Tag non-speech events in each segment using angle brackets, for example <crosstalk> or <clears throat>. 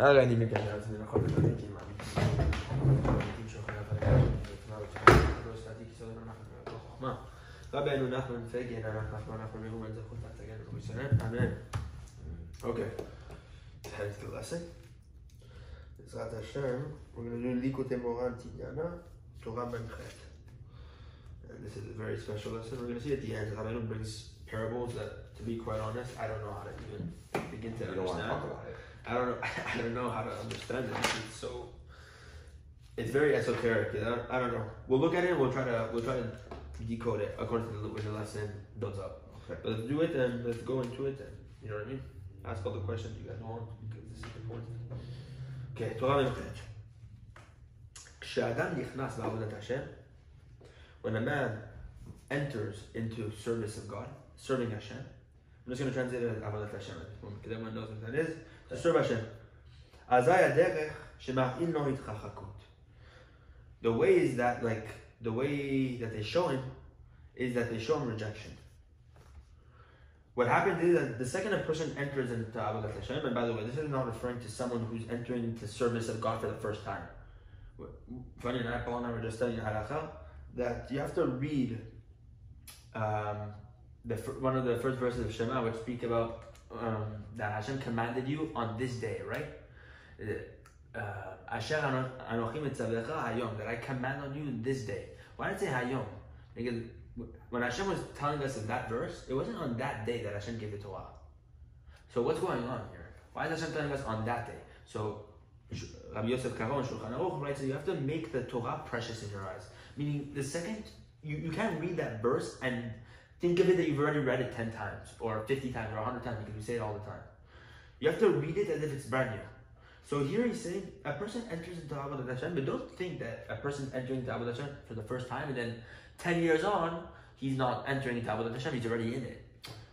ahora ni me callo. ربنا نحن Okay. Time to lesson. We're going to do Likutei Moharan Tinyana, Torah And this is a very special lesson. We're going to see at the end, Rabbeinu brings parables that, to be quite honest, I don't know how to even begin to you understand. I don't know. <laughs> I don't know how to understand it. It's so. It's very esoteric. I don't, I don't know. We'll look at it. We'll try to. We'll try to decode it according to the way the lesson builds up. Okay. But let's do it and let's go into it. You know what I mean. Ask all the questions you guys want because this is important. Okay. תורה מ"ט. כשאדם נכנס לעבודת השם, when a man enters into service of God, serving Hashem. I'm just going to translate it as Avodat Hashem because everyone knows what that is. The way is that, like, the way that they show him is that they show him rejection. What happens is that the second a person enters into Avodat Hashem, and by the way, this is not referring to someone who's entering the service of God for the first time. Funny enough, Paul and I were just studying Halakha, that you have to read um, the, one of the first verses of Shema, which speak about um, that Hashem commanded you on this day, right? Uh, that I command on you this day. Why did it say hayom? Because when Hashem was telling us in that verse, it wasn't on that day that Hashem gave the Torah. So what's going on here? Why is Hashem telling us on that day? So Rabbi Yosef Karo in Shulchan Aruch writes that you have to make the Torah precious in your eyes. Meaning the second you, you can't read that verse and think of it that you've already read it 10 times or 50 times or 100 times because we say it all the time. You have to read it as if it's brand new. So here he's saying a person enters into Avodat Hashem, but don't think that a person entering into Avodat Hashem for the first time and then 10 years on, he's not entering into Avodat Hashem, he's already in it.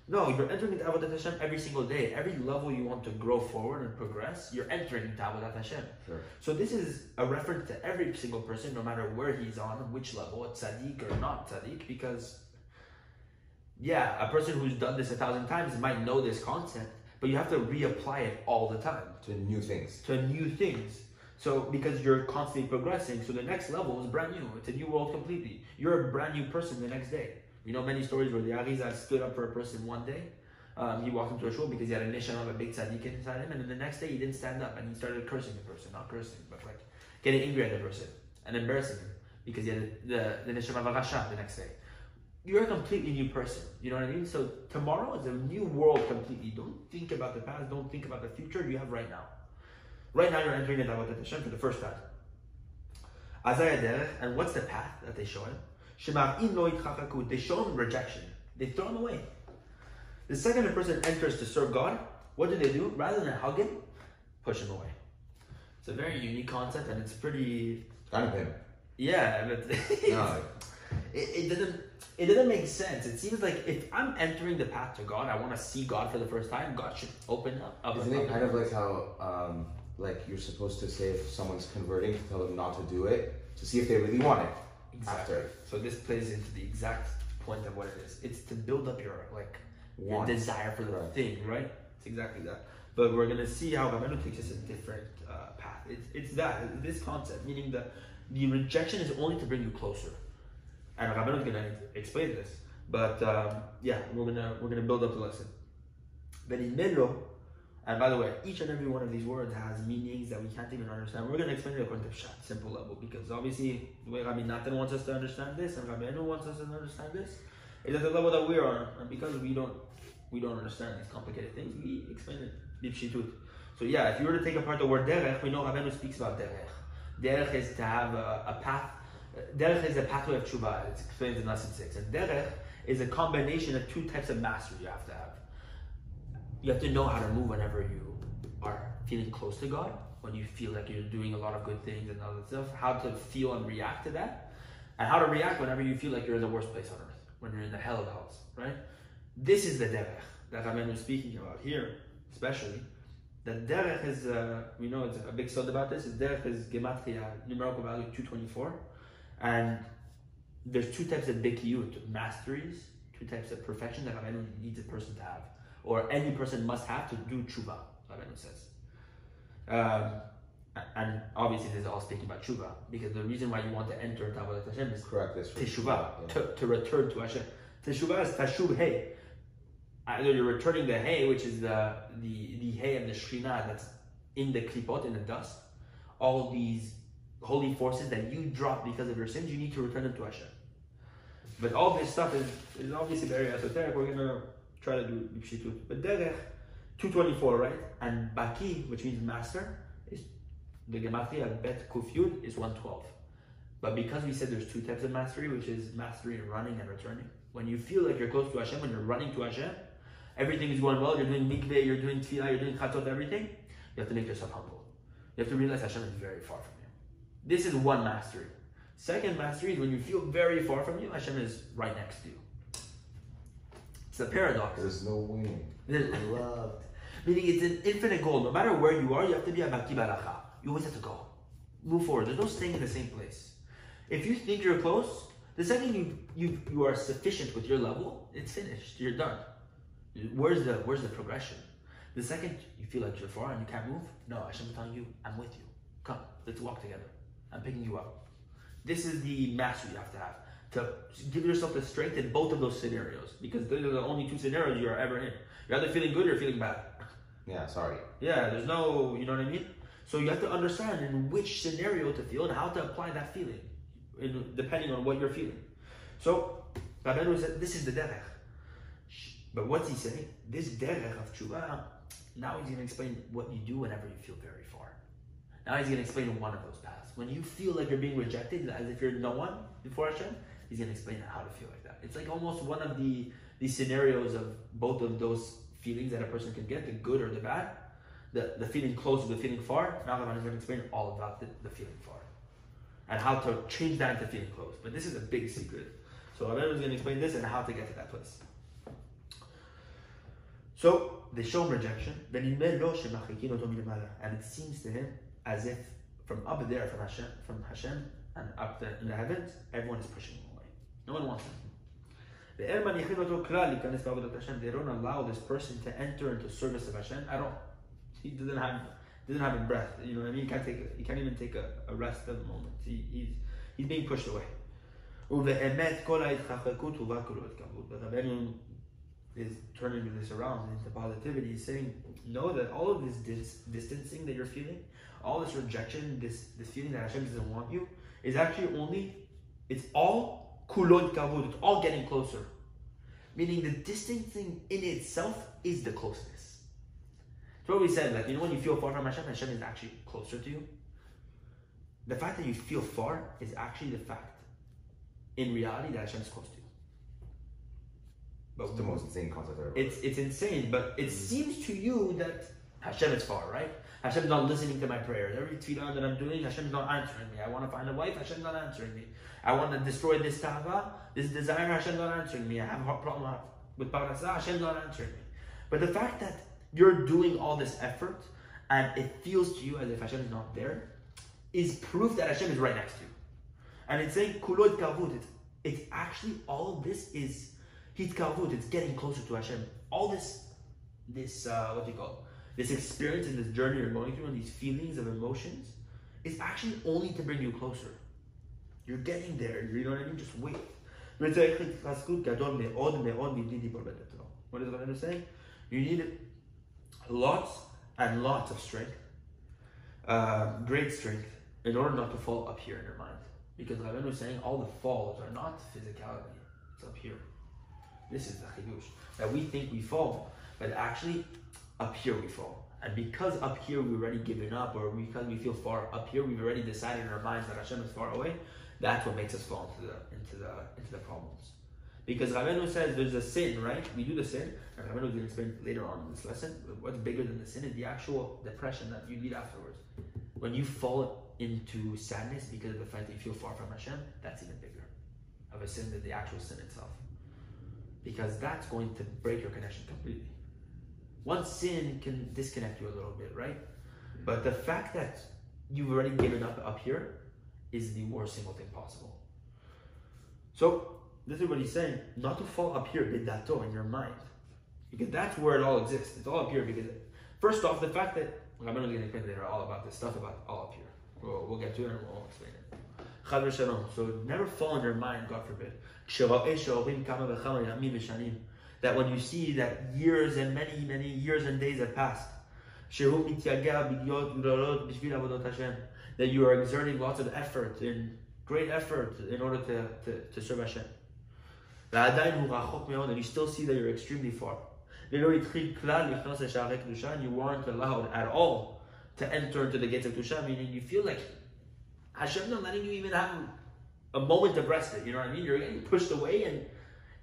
No, you're entering into Avodat Hashem every single day. Every level you want to grow forward and progress, you're entering into Avodat Hashem. Sure. So this is a reference to every single person, no matter where he's on, which level, tzaddik or not tzaddik, because yeah, a person who's done this a thousand times might know this concept, but you have to reapply it all the time To new things. to new things. So because you're constantly progressing, so the next level is brand new. It's a new world completely. You're a brand new person the next day. You know many stories where the Arizal stood up for a person one day. Um, he walked into a shul because he had a nisham of a big tzaddik inside him, and then the next day he didn't stand up and he started cursing the person, not cursing, but like getting angry at the person and embarrassing him because he had the the nisham of a rasha the next day. You're a completely new person. You know what I mean? So tomorrow is a new world completely. Don't think about the past. Don't think about the future. You have right now. Right now, you're entering into Avodat Hashem for the first time. And what's the path that they show him? Shemav'in lo yitchachakut. They show him rejection. They throw him away. The second a person enters to serve God, what do they do? Rather than hug him, push him away. It's a very unique concept, and it's pretty. Kind of him. Yeah, but <laughs> No, it, it doesn't. It doesn't make sense. It seems like if I'm entering the path to God, I want to see God for the first time. God should open up. up isn't up- it kind of like how um, like you're supposed to say if someone's converting to tell them not to do it to see if they really want it Exactly. after. So this plays into the exact point of what it is. It's to build up your like your desire for the Right. thing, right? It's exactly that. But we're gonna see how Rabbeinu takes us a different uh, path. It's, it's that this concept, meaning that the rejection is only to bring you closer, and Rabbeinu is gonna explain this. But um, yeah, we're gonna we're gonna build up the lesson. But in Melo, and by the way, each and every one of these words has meanings that we can't even understand. We're to explain it according to Pshat, simple level, because obviously the way Rabbi Nathan wants us to understand this and Rabbi wants us to understand this is at the level that we are on, and because we don't we don't understand these complicated things, we explain it bipshitut. So yeah, if you were to take apart the word derech, we know Rabbeinu speaks about derech. Derech is to have a, a path. Derech is a pathway of tshuva. It's explained in lesson six, and derech is a combination of two types of mastery you have to have you have to know how to move whenever you are feeling close to God, when you feel like you're doing a lot of good things and all that stuff, how to feel and react to that, and how to react whenever you feel like you're in the worst place on earth, when you're in the hell of hells, right? This is the derech that Rabbeinu is speaking about here, especially. The derech is, uh, we know it's a big sod about this, is derech is gematria, numerical value 224, and there's two types of bikiyut, masteries, two types of perfection that Rabbeinu needs a person to have or any person must have to do tshuva, Rabbeinu says. Um, and obviously, this is all speaking about tshuva because the reason why you want to enter Avodat Hashem is Correct. That's right. teshuvah, Yeah. to, to return to Hashem. Teshuvah is tashuv hey. Either you're returning the hay, which is the the the hay of the Shekhinah that's in the klipot, in the dust. All these holy forces that you drop because of your sins, you need to return them to Hashem. But all this stuff is, is obviously very esoteric. We're gonna try to do pshitut. But derech, 224, right? And baki, which means master, is the gematria bet kufyud is 112. But because we said there's two types of mastery, which is mastery in running and returning. When you feel like you're close to Hashem, when you're running to Hashem, everything is going well, you're doing mikveh, you're doing tefillah, you're doing chatzot, everything, you have to make yourself humble. You have to realize Hashem is very far from. This is one mastery. Second mastery is when you feel very far from you, Hashem is right next to you. It's a paradox. There's no winning. <laughs> Loved. Meaning it's an infinite goal. No matter where you are, you have to be a baki baracha. You always have to go. Move forward. There's no staying in the same place. If you think you're close, the second you you you are sufficient with your level, it's finished. You're done. Where's the where's the progression? The second you feel like you're far and you can't move, no, Hashem is telling you, I'm with you. Come, let's walk together. I'm picking you up. This is the mastery you have to have. To give yourself the strength in both of those scenarios. Because those are the only two scenarios you are ever in. You're either feeling good or feeling bad. Yeah. Sorry. Yeah, there's no, you know what I mean? So you have to understand in which scenario to feel and how to apply that feeling, in, depending on what you're feeling. So, Rabbeinu said, this is the derech. But what's he saying? This derech of tshuva, now he's going to explain what you do whenever you feel very. Now he's going to explain one of those paths. When you feel like you're being rejected as if you're no one before Hashem, he's going to explain how to feel like that. It's like almost one of the, the scenarios of both of those feelings that a person can get, the good or the bad, the, the feeling close or the feeling far. Now the is going to explain all about the, the feeling far and how to change that into feeling close. But this is a big secret. So Rabbi is going to explain this and how to get to that place. So they show him rejection, and it seems to him as if from up there, from Hashem, from Hashem and up there in the heavens, everyone is pushing him away. No one wants him. The Erman Hashem, they don't allow this person to enter into service of Hashem at all. He doesn't have doesn't have a breath. You know what I mean? He can't take he can't even take a, a rest at the moment. He, he's he's being pushed away. Is turning this around into positivity, He's saying, Know that all of this dis- distancing that you're feeling all this rejection, this this feeling that Hashem doesn't want you, is actually only, it's all kulot kavod. It's all getting closer. Meaning the distancing in itself is the closeness. It's what we said, like, you know, when you feel far from Hashem, Hashem is actually closer to you. The fact that you feel far is actually the fact, in reality, that Hashem is close to you. That's the most insane concept ever. It's it's insane, but it mm. seems to you that Hashem is far, right? Hashem is not listening to my prayers. Every tefillah that I'm doing, Hashem is not answering me. I want to find a wife, Hashem is not answering me. I want to destroy this tava, this desire, Hashem is not answering me. I have a problem with parnasah, Hashem is not answering me. But the fact that you're doing all this effort and it feels to you as if Hashem is not there is proof that Hashem is right next to you. And it's saying kulot kavut. It's, it's actually all this is hit kavut. It's getting closer to Hashem. All this, this uh, what do you call? This experience and this journey you're going through and these feelings of emotions is actually only to bring you closer. You're getting there. You know what I mean? Just wait. וצריך התחזקות גדול מאוד מאוד מבלי דיבור בדתו. What is Rabbeinu saying? You need lots and lots of strength, uh, great strength, in order not to fall up here in your mind. Because Rabbeinu is saying all the falls are not physicality, it's up here. This is the chidush. That we think we fall, but actually up here we fall. And because up here we've already given up, or because we feel far up here, we've already decided in our minds that Hashem is far away, that's what makes us fall into the into the into the problems. Because Rabbeinu says there's a sin, right? We do the sin, and Rabbeinu will explain later on in this lesson. What's bigger than the sin is the actual depression that you lead afterwards. When you fall into sadness because of the fact that you feel far from Hashem, that's even bigger of a sin than the actual sin itself. Because that's going to break your connection completely. One sin can disconnect you a little bit, right? But the fact that you've already given up up here is the worst single thing possible. So this is what he's saying: not to fall up here, bidato, in your mind, because that's where it all exists. It's all up here. Because first off, the fact that Rabbeinu is going to explain later all about this stuff about all up here. We'll, we'll get to it and we'll explain it. So never fall in your mind, God forbid. That when you see that years and many, many years and days have passed, that you are exerting lots of effort and great effort in order to, to, to serve Hashem. And you still see that you're extremely far. And you weren't allowed at all to enter into the gates of Tusha, meaning you feel like Hashem not letting you even have a moment of rest. You know what I mean? You're getting pushed away, and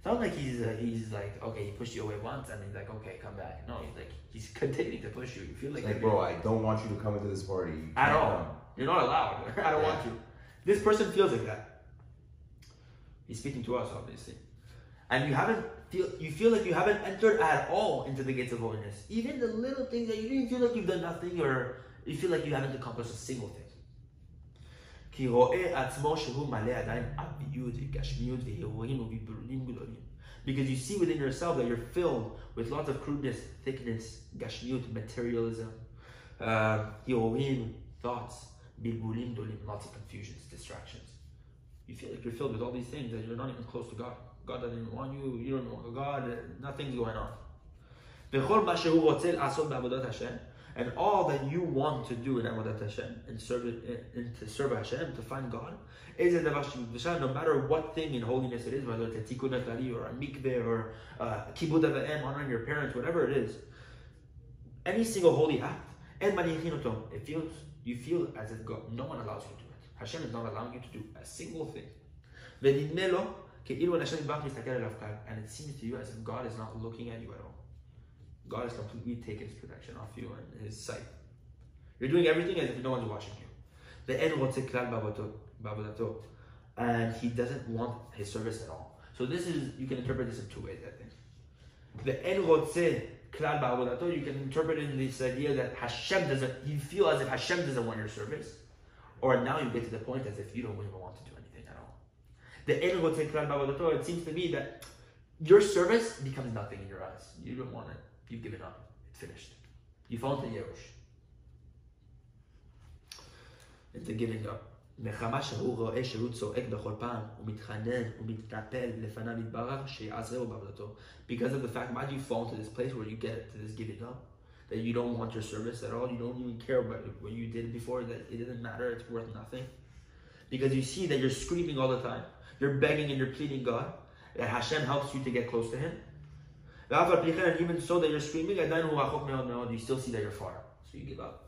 not like he's uh, he's like okay, he pushed you away once, and he's like okay, come back. No, he's like he's <laughs> continuing to push you. You feel like, Like, bro, I don't want you to come into this party. You at all. come. You're not allowed. <laughs> I don't want you. This person feels like that. He's speaking to us, obviously. And you haven't feel you feel like you haven't entered at all into the gates of holiness. Even the little things that you didn't feel like you've done nothing or you feel like you haven't accomplished a single thing. כי רואה עצמו שהוא מלא עדיין עביות וגשמיות והרהורים ובלבולים גדולים. Because you see within yourself that you're filled with lots of crudeness, thickness, gashmiut, materialism, uh, הרהורים, thoughts, בלבולים גדולים, lots of confusions, distractions. You feel like you're filled with all these things that you're not even close to God. God doesn't even want you, you don't know God, nothing's going on. וכל מה שהוא רוצה לעשות בעבודת השם, and all that you want to do in Avodat Hashem, and serve, it, and to serve Hashem, to find God, is a Devashim no matter what thing in holiness it is, whether it's a Tikkun HaKlali or a Mikveh or uh, Kibbud honoring your parents, whatever it is, any single holy act, and it feels, you feel as if God, no one allows you to do it. Hashem is not allowing you to do a single thing. And it seems to you as if God is not looking at you at all. God has completely taken his protection off you and his sight. You're doing everything as if no one's watching you. The and he doesn't want his service at all. So this is, you can interpret this in two ways, I think. The end Klal Babadato, you can interpret in this idea that Hashem doesn't, you feel as if Hashem doesn't want your service, or now you get to the point as if you don't even want to do anything at all. The end Klal Babadato, it seems to me that your service becomes nothing in your eyes. You don't want it. You've given up. It's finished. You fall into Yerush. Into giving up. נחמה שהוא רואה שהוא צועק בכל פעם, ומתחנן ומתנפל לפניו יתברך שיעזרו בעבודתו. Because of the fact, why do you fall into this place where you get to this giving up? That you don't want your service at all, you don't even care about what you did before, that it doesn't matter, it's worth nothing. Because you see that you're screaming all the time. You're begging and you're pleading God, that Hashem helps you to get close to Him. And even so that you're screaming, you still see that you're far. So you give up.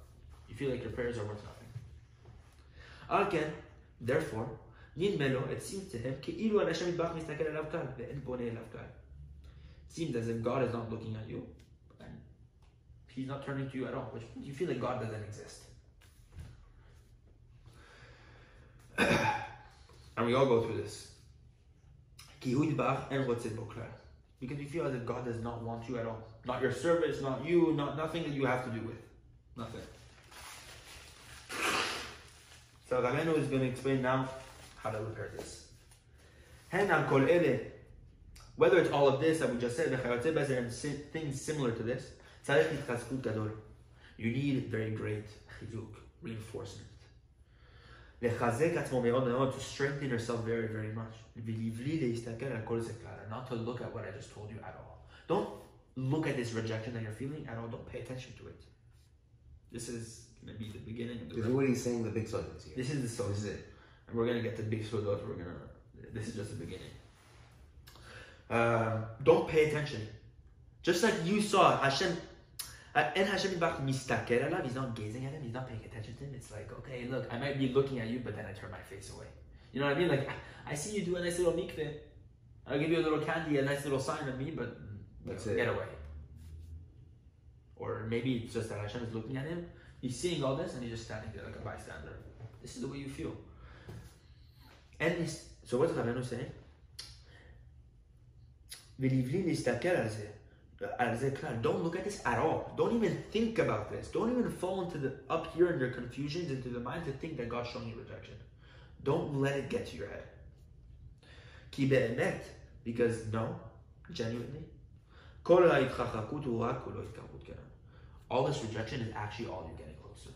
You feel like your prayers are worth nothing. Again, therefore, it seems to him, it seems as if God is not looking at you. And He's not turning to you at all, which means you feel like God doesn't exist. <coughs> and we all go through this. Ki and because you feel as if God does not want you at all. Not your service, not you, not nothing that you have to do with. Nothing. So Gameno is going to explain now how to repair this. Whether it's all of this that we just said, and things similar to this, you need very great chizuk, reinforcement to strengthen yourself very, very much. Not to look at what I just told you at all. Don't look at this rejection that you're feeling at all. Don't pay attention to it. This is going to be the beginning of the This is what he's saying, the big sodot here. This is the sodot. This is it. And we're going to get the big sodot. We're going to, this is just the beginning. Uh, don't pay attention. Just like you saw Hashem and Hashem Yitbarach mistaker alav, He's not gazing at him. He's not paying attention to him. It's like, okay, look, I might be looking at you, but then I turn my face away. You know what I mean? Like, I see you do a nice little mikveh. I'll give you a little candy, a nice little sign of me, but you That's know, it. get away. Or maybe it's just that Hashem is looking at him. He's seeing all this, and he's just standing there like a bystander. This is the way you feel. And this, so what's Rabbeinu saying? ולבלי להסתכל על זה, as a clan, don't look at this at all. Don't even think about this. Don't even fall into the up here in your confusions into the mind to think that God's showing you rejection. Don't let it get to your head. Keep it in because no, genuinely. All this rejection is actually all you're getting closer.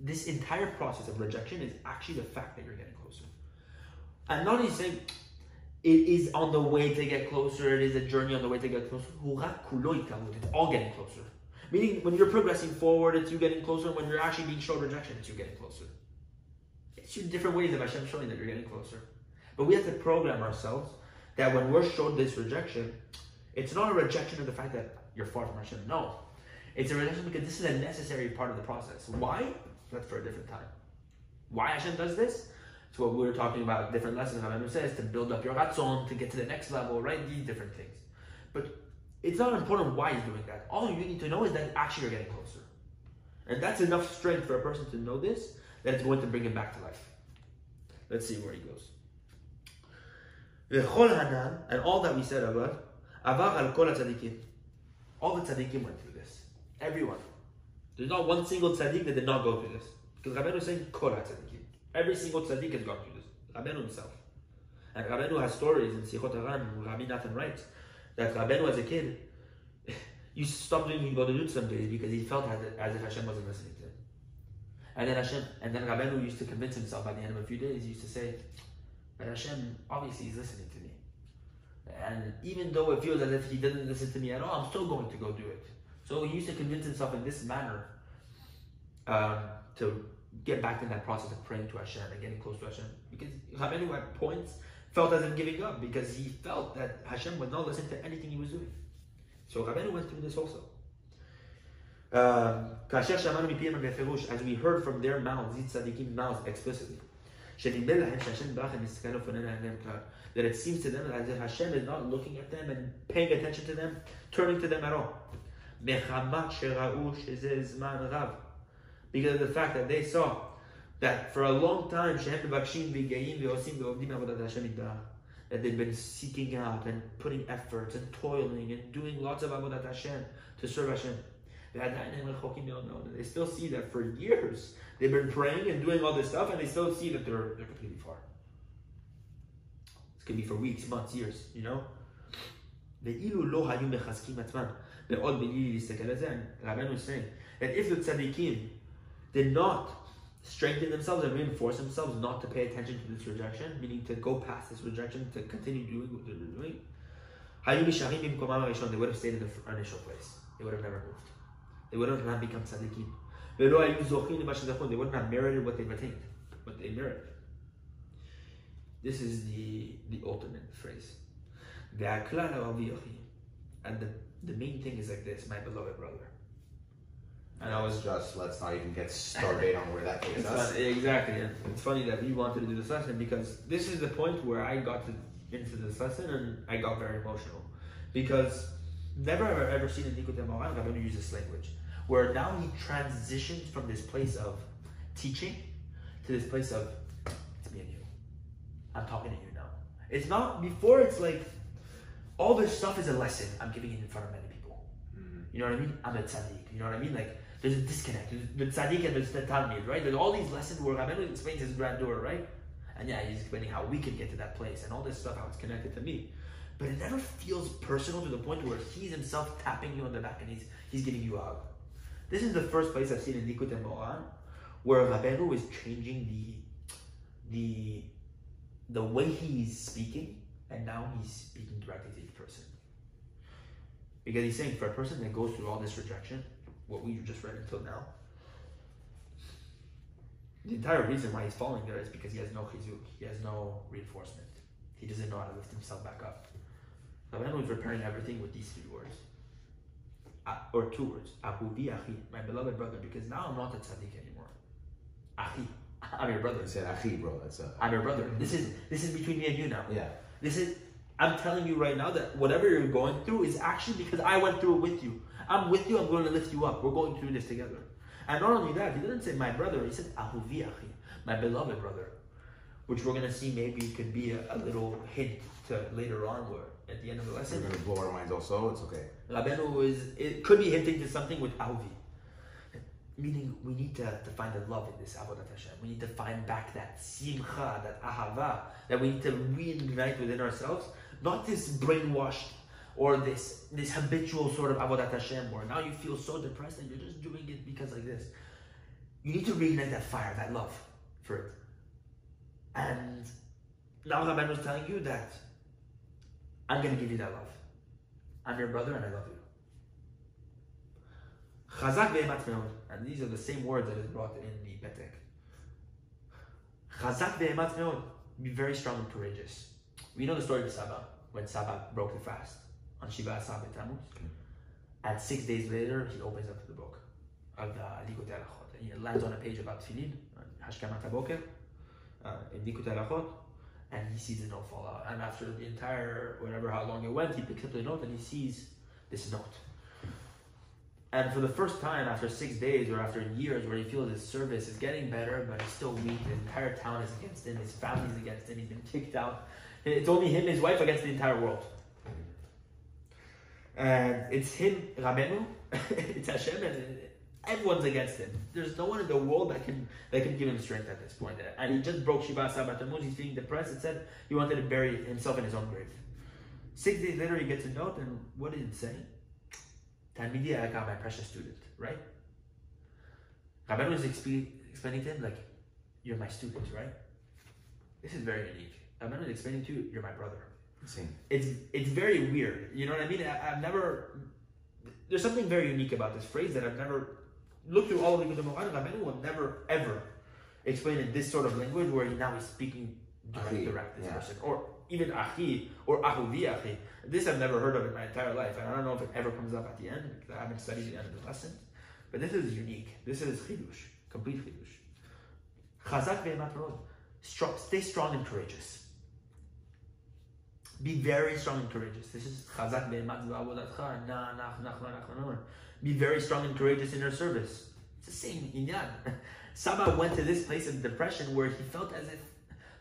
This entire process of rejection is actually the fact that you're getting closer. And not even saying it is on the way to get closer, it is a journey on the way to get closer. It's all getting closer. Meaning, when you're progressing forward, it's you getting closer. When you're actually being shown rejection, it's you getting closer. It's two different ways of Hashem showing that you're getting closer. But we have to program ourselves that when we're shown this rejection, it's not a rejection of the fact that you're far from Hashem. No. It's a rejection because this is a necessary part of the process. Why? That's for a different time. Why Hashem does this? What we were talking about, different lessons. Rabbeinu says to build up your ratzon, to get to the next level, right? These different things. But it's not important why he's doing that. All you need to know is that actually you're getting closer. And that's enough strength for a person to know this, that it's going to bring him back to life. Let's see where he goes. And all that we said about, All the tzaddikim went through this. Everyone. There's not one single tzaddik that did not go through this. Because Rabbeinu is saying kol. Every single tzaddik has gone through this. Rabbeinu himself. And Rabbeinu has stories in Sichot Haran, Rabbi Nathan writes, that Rabbeinu as a kid <laughs> used to stop doing hitbodedut some days because he felt as, as if Hashem wasn't listening to him. And then Hashem, and then Rabbeinu used to convince himself by the end of a few days, he used to say, but Hashem obviously is listening to me. And even though it feels as if he doesn't listen to me at all, I'm still going to go do it. So he used to convince himself in this manner um, to get back in that process of praying to Hashem and getting close to Hashem. Because Rabbeinu at points felt as if giving up because he felt that Hashem would not listen to anything he was doing. So Rabbeinu went through this also. Um, as we heard from their mouths, these mouths explicitly, that it seems to them as if Hashem is not looking at them and paying attention to them, turning to them at all. Because of the fact that they saw that for a long time that they've been seeking out and putting efforts and toiling and doing lots of avodat Hashem to serve Hashem. They still see that for years they've been praying and doing all this stuff, and they still see that they're they're completely far. This could be for weeks, months, years, you know. Rabbeinu is saying that if the tzaddikim did not strengthen themselves and reinforce themselves not to pay attention to this rejection, meaning to go past this rejection, to continue doing what they're doing, they would have stayed in the initial place. They would have never moved. They would not have not become tzaddikim. They wouldn't have merited what they've attained, what they merited. This is the, the ultimate phrase. And the, the main thing is like this, my beloved brother. And I was just, let's not even get started on where that takes us. Exactly. And it's funny that we wanted to do this lesson because this is the point where I got to, into this lesson and I got very emotional. Because never have I ever seen a Moharan, I'm going to use this language, where now he transitions from this place of teaching to this place of, it's me and you. I'm talking to you now. It's not, before it's like, all this stuff is a lesson I'm giving it in front of many people. Mm-hmm. You know what I mean? I'm a tzaddik. You know what I mean? Like, there's a disconnect. The tzaddik and the talmid, right? There's all these lessons where Rabbeinu explains his grandeur, right? And yeah, he's explaining how we can get to that place and all this stuff, how it's connected to me. But it never feels personal to the point where he's himself tapping you on the back and he's he's giving you a hug. This is the first place I've seen in Likutei Moharan where Rabbeinu is changing the the the way he's speaking, and now he's speaking directly to each person. Because he's saying for a person that goes through all this rejection, what we just read until now. The entire reason why he's falling there is because he has no chizuk, he has no reinforcement. He doesn't know how to lift himself back up. Rabbeinu is repairing everything with these three words. Uh, or two words. Ahuvi achi, my beloved brother, because now I'm not a tzaddik anymore. Achi, <laughs> I'm your brother. You said achi, bro. That's a. I'm your brother. This is this is between me and you now. Yeah. This is. I'm telling you right now that whatever you're going through is actually because I went through it with you. I'm with you, I'm going to lift you up. We're going through this together. And not only that, he didn't say my brother, he said Ahuvi Achi, my beloved brother. Which we're going to see maybe could be a, a, little hint to later on where at the end of the lesson. We're going to blow our minds also, it's okay. Rabbeinu is, it could be hinting to something with Ahuvi. Meaning we need to, to find the love in this Avodat Hashem. We need to find back that simcha, that ahava, that we need to reignite within ourselves. Not this brainwashed or this this habitual sort of avodat Hashem, where now you feel so depressed and you're just doing it because like this. You need to reignite that fire, that love for it. And now Rabban was telling you that I'm going to give you that love. I'm your brother and I love you. Chazak meod. And these are the same words that is brought in the Petek. Chazak meod. Be very strong and courageous. We know the story of Saba, when Saba broke the fast on Shiva Asar Tammuz. And six days later, he opens up the book of the Likutei Halachot. And he lands on a page about Tefillin, Hashkamat HaBoker, uh, in Likutei Halachot, and he sees the note fall out. And after the entire, whatever, how long it went, he picks up the note and he sees this note. And for the first time, after six days or after years, where he feels his service is getting better, but he's still weak, the entire town is against him, his family's against him, he's been kicked out. It's only him, his wife, against the entire world. And it's him, Rabenu, <laughs> it's Hashem, and everyone's against him. There's no one in the world that can that can give him strength at this point. And he just broke Shiva Tammuz. He's feeling depressed. It said he wanted to bury himself in his own grave. Six days later, he gets a note, and what did it say? Talmidi HaYakar, my precious student, right? Rabban is exp- explaining to him, like, you're my student, right? This is very unique. Rabban was explaining to you, you're my brother. Same. It's it's very weird. You know what I mean? I, I've never. There's something very unique about this phrase that I've never looked through all of the Quran. Rabbeinu will never ever explain in this sort of language where he now is speaking direct, direct this yeah. person, or even achi or ahuvi achi. This I've never heard of in my entire life, and I don't know if it ever comes up at the end because I haven't studied the end of the lesson. But this is unique. This is chidush, complete chidush. Chazak ve'ematz stay strong and courageous. Be very strong and courageous. This is chazak. Be very strong and courageous in your service. It's the same inyan. <laughs> Saba went to this place of depression where he felt as if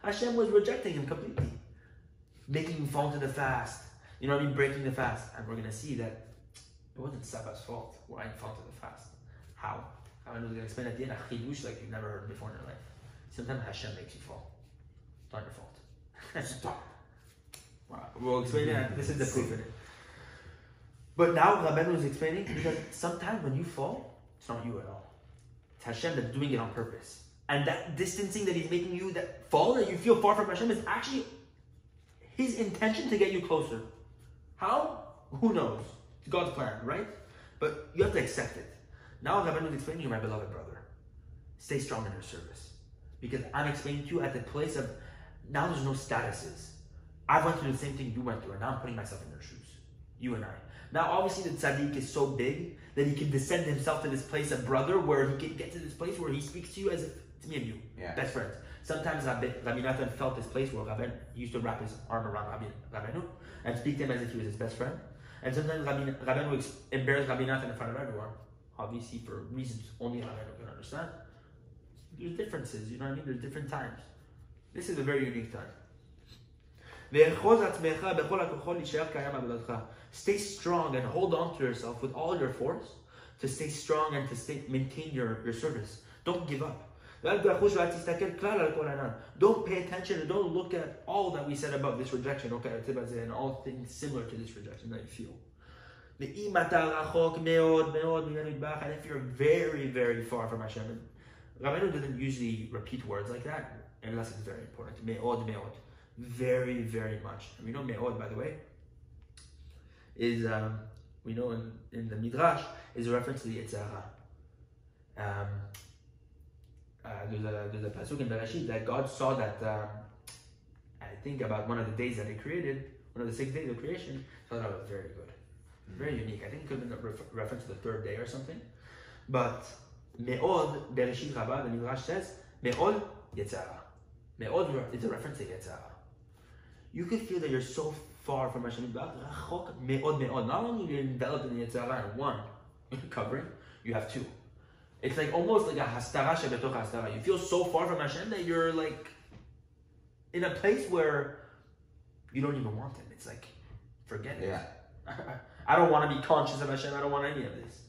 Hashem was rejecting him completely, making him fall into the fast. You know what I mean? Breaking the fast. And we're going to see that it wasn't Saba's fault why he fell into the fast. How? I'm going to explain at the end a chidush like you've never heard before in your life. Sometimes Hashem makes you fall. It's not your fault. <laughs> Stop. We'll explain it. This is the proof. But now Rabbeinu was explaining because sometimes when you fall, it's not you at all. It's Hashem that's doing it on purpose. And that distancing that He's making you that fall that you feel far from Hashem is actually His intention to get you closer. How? Who knows? It's God's plan, right? But you have to accept it. Now Rabbeinu is explaining to you, my beloved brother, stay strong in your service. Because I'm explaining to you at the place of now there's no statuses. I went through the same thing you went through, and now I'm putting myself in your shoes. You and I. Now, obviously, the tzaddik is so big that he can descend himself to this place of brother, where he can get to this place where he speaks to you as if it's me and you, Yeah. best friends. Sometimes Rabbi, Rabbi Nathan felt this place where Rabbi used to wrap his arm around Rabbi, Rabbeinu and speak to him as if he was his best friend. And sometimes Rabbi, Rabbeinu would ex- embarrass Rabbi Nathan in front of everyone, obviously for reasons only Rabbeinu can understand. There's differences, you know what I mean? There's different times. This is a very unique time. ואחוז עצמך בכל הכוחו להישאר קיים בעבודתך. Stay strong and hold on to yourself with all your force to stay strong and to stay, maintain your, your service. Don't give up. ואל תחוש ואל תסתכל כלל על כל העניין. Don't pay attention and don't look at all that we said about this rejection, okay, and all things similar to this rejection that you feel. ואם אתה רחוק מאוד מאוד ממנו יתברך, and if you're very very far from Hashem, and Rabbeinu doesn't usually repeat words like that unless it's very important. Me'od, me'od. Very, very much. And we know me'od, by the way, is, um, we know in, in the Midrash, is a reference to the Yetzer Hara. Um, uh, there's, a, there's a pasuk in Bereshit that God saw that, um, I think about one of the days that He created, one of the six days of creation, thought that was very good. Very unique. I think it could have been a ref- reference to the third day or something. But Me'od, Bereshit Rabbah, the Midrash says, Me'od Yetzer Hara. Me'od is a reference to Yetzer Hara. You could feel that you're so far from Hashem. Rachok Me'od Me'od. Not only you're enveloped in Yetzer Hara in one <laughs> covering, you have two. It's like almost like a hastara shebetoch hastara. You feel so far from Hashem that you're like in a place where you don't even want Him. It's like, forget it. Yeah. <laughs> I don't want to be conscious of Hashem. I don't want any of this.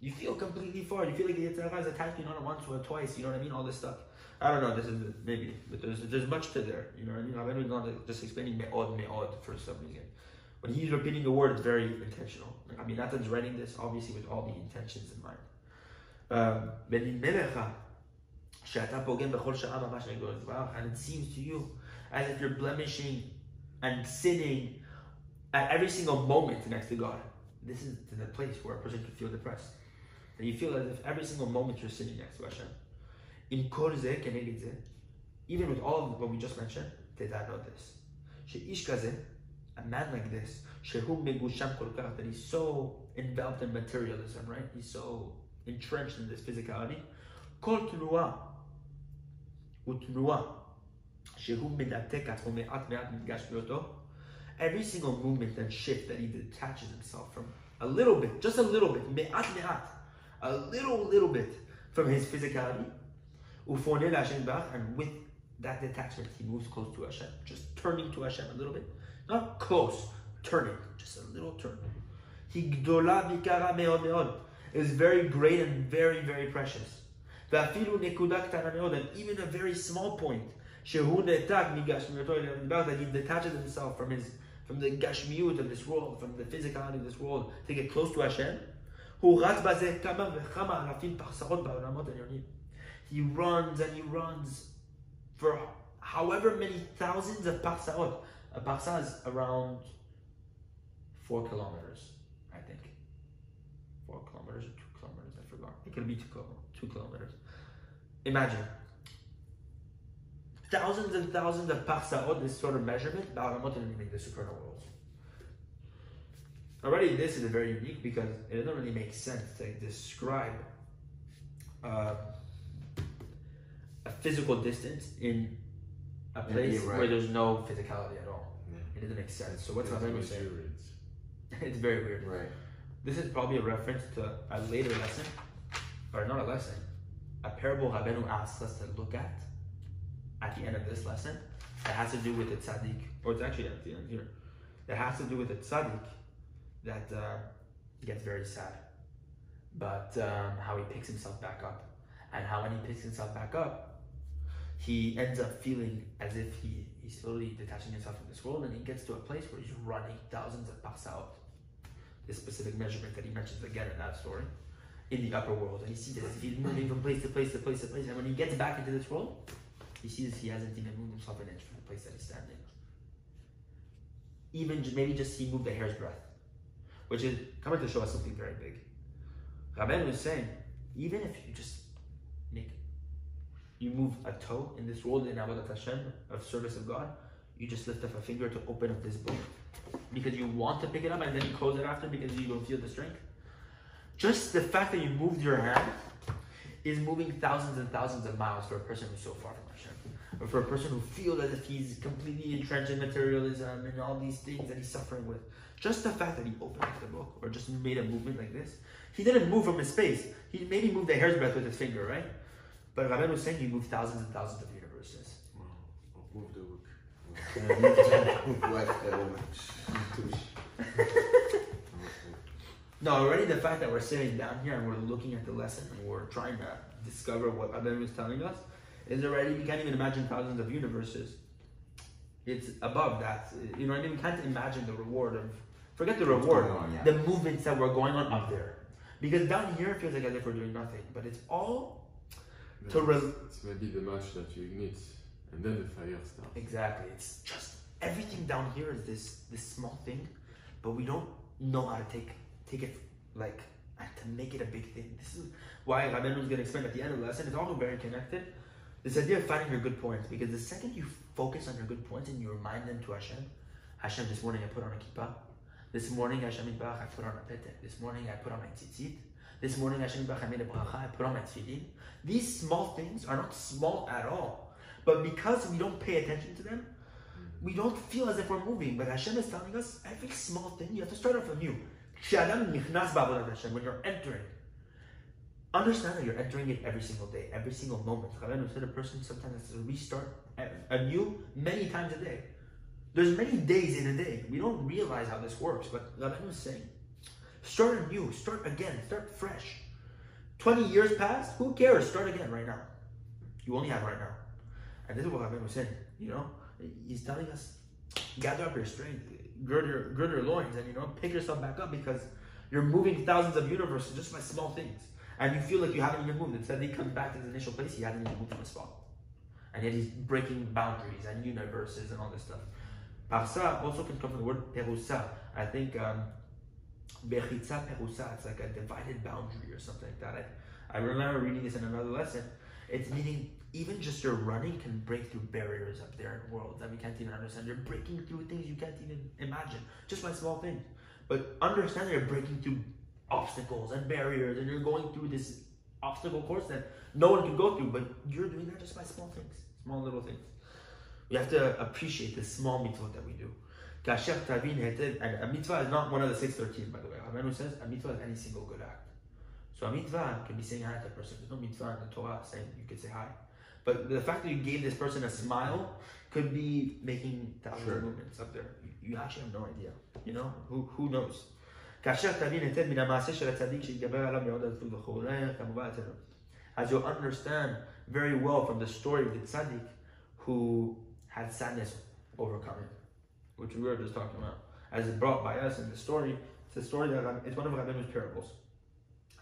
You feel completely far. You feel like the Yitzhak is attached you not once or twice. You know what I mean? All this stuff. I don't know. This is maybe, but there's there's much to there. You know what I mean? I'm not just explaining me'od me'od for some reason. When he's repeating the word, it's very intentional. I mean, Nathan's writing this obviously with all the intentions in mind. Um, and it seems to you as if you're blemishing and sinning at every single moment next to God. This is the place where a person can feel depressed. And you feel as if every single moment you're sinning next to Hashem in korze kenegidze, even with all of what we just mentioned, they did not know this. She'ish kaze, a man like this, shehu megusham korkach, that he's so enveloped in materialism, right? He's so entrenched in this physicality. Kol tnuah, utnuah, shehu medatek me'at me'at mitgash beoto, every single movement and shift that he detaches himself from, a little bit, just a little bit, me'at me'at, a little, little bit from his physicality, ופונה להשם יתברך, and with that detachment he moves close to Hashem, just turning to Hashem a little bit, not close, turning, just a little turn. היא גדולה ויקרה מאוד מאוד. It is very great and very very precious. ואפילו נקודה קטנה מאוד, and even a very small point, שהוא נתק מגשמיותו אל המדבר, that he detaches himself from his from the gashmiut of this world, from the physicality of this world, to get close to Hashem, הוא רץ בזה כמה וכמה אלפים פרסאות בעולמות העליונים. he runs and he runs for however many thousands of parsaot. A parsa is around four kilometers, I think. Four kilometers or two kilometers, I forgot. It could be two, two kilometers. Imagine. Thousands and thousands of parsaot, this sort of measurement, ba'alamot and the supernal worlds. Already, this is very unique because it doesn't really make sense to describe um, a physical distance in a place you're right. where there's no physicality at all. Yeah. It doesn't make sense. So what's That's Rabbeinu saying? It's very weird. Right. This is probably a reference to a later lesson, or not a lesson, a parable Rabbeinu asks us to look at at the end of this lesson that has to do with the tzaddik, or it's actually at the end here, that has to do with the tzaddik that uh, gets very sad, but um, how he picks himself back up, and how when he picks himself back up, he ends up feeling as if he, he's slowly detaching himself from this world, and he gets to a place where he's running thousands of parsaot this specific measurement that he mentions again in that story in the upper world. And he sees that he's moving from place to place to place to place. And when he gets back into this world, he sees he hasn't even moved himself an inch from the place that he's standing. Even maybe just he moved a hair's breadth, which is coming to show us something very big. Rabbeinu is saying, even if you just you move a toe in this world in Avodat Hashem of service of God, you just lift up a finger to open up this book because you want to pick it up and then you close it after because you don't feel the strength. Just the fact that you moved your hand is moving thousands and thousands of miles for a person who's so far from Hashem. Or for a person who feels as if he's completely entrenched in materialism and all these things that he's suffering with. Just the fact that he opened up the book or just made a movement like this, he didn't move from his space. He maybe moved a hair's breadth with his finger, right? But Rabbeinu was saying he moved thousands and thousands of universes. Wow. Move the book. Like, <laughs> No, already the fact that we're sitting down here and we're looking at the lesson and we're trying to discover what Rabbeinu is telling us is already, we can't even imagine thousands of universes. It's above that. You know what I mean? We can't imagine the reward of, forget the reward, on, yeah. the movements that were going on up there. Because down here it feels like as if we're doing nothing, but it's all To it's, maybe the match that you ignite, and then the fire starts. Exactly. It's just everything down here is this this small thing, but we don't know how to take take it like to make it a big thing. This is why Rabbeinu is going to explain at the end of the lesson. It's all very connected. This idea of finding your good points, because the second you focus on your good points and you remind them to Hashem, Hashem, this morning I put on a kippah. This morning Hashem I put on a petek. This morning I put on my tzitzit. This morning Hashem I made a bracha, I put on my tefillin. These small things are not small at all. But because we don't pay attention to them, we don't feel as if we're moving. But Hashem is telling us every small thing, you have to start off anew. When you're entering, understand that you're entering it every single day, every single moment. Chavenu said a person sometimes has to restart anew many times a day. There's many days in a day. We don't realize how this works, but Chavenu is saying start anew, start again, start fresh. 20 years passed, who cares? Start again right now. You only have right now. And this is what Rabbeinu was saying, you know? He's telling us, gather up your strength, gird your gird your loins and you know pick yourself back up because you're moving thousands of universes just by small things. And you feel like you haven't even moved. Instead, he comes back to his initial place, he hasn't even moved from a spot. And yet he's breaking boundaries and universes and all this stuff. Parsa also can come from the word perusa. I think um, bechitza perusa, it's like a divided boundary or something like that. I, I remember reading this in another lesson. It's meaning even just your running can break through barriers up there in worlds that we can't even understand. You're breaking through things you can't even imagine, just by small things. But understand that you're breaking through obstacles and barriers, and you're going through this obstacle course that no one can go through, but you're doing that just by small things, small little things. We have to appreciate the small mitzvot that we do. Kasher Tavin Heted, and a mitzvah is not one of the 613, by the way. Hamenu says a mitzvah is any single good act. So a mitzvah can be saying hi to a person. There's no mitzvah in the Torah saying you could say hi. But the fact that you gave this person a smile could be making thousands sure. of movements up there. You, you actually have no idea. You know? Who, who knows? Eh, As you understand very well from the story of the tzaddik who had sadness overcome him which we were just talking about. As it's brought by us in the story, it's a story that it's one of Rabbeinu's parables.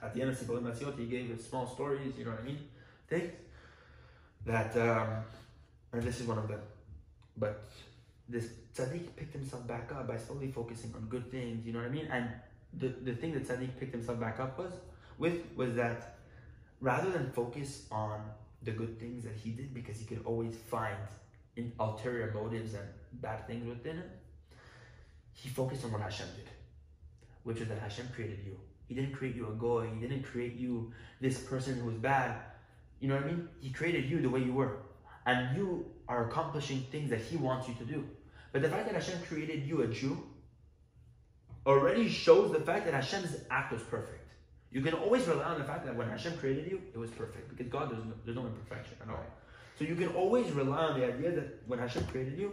At the end of Sippurei Maasiyot, he gave us small stories, you know what I mean? Things that, um, and this is one of them. But this tzaddik picked himself back up by slowly focusing on good things, you know what I mean? And the, the thing that tzaddik picked himself back up was with was that rather than focus on the good things that he did because he could always find in ulterior motives and bad things within him, he focused on what Hashem did, which is that Hashem created you. He didn't create you a goy. He didn't create you this person who was bad. You know what I mean? He created you the way you were, and you are accomplishing things that He wants you to do. But the fact that Hashem created you a Jew already shows the fact that Hashem's act was perfect. You can always rely on the fact that when Hashem created you, it was perfect because God there's no, there's no imperfection at all. So you can always rely on the idea that when Hashem created you,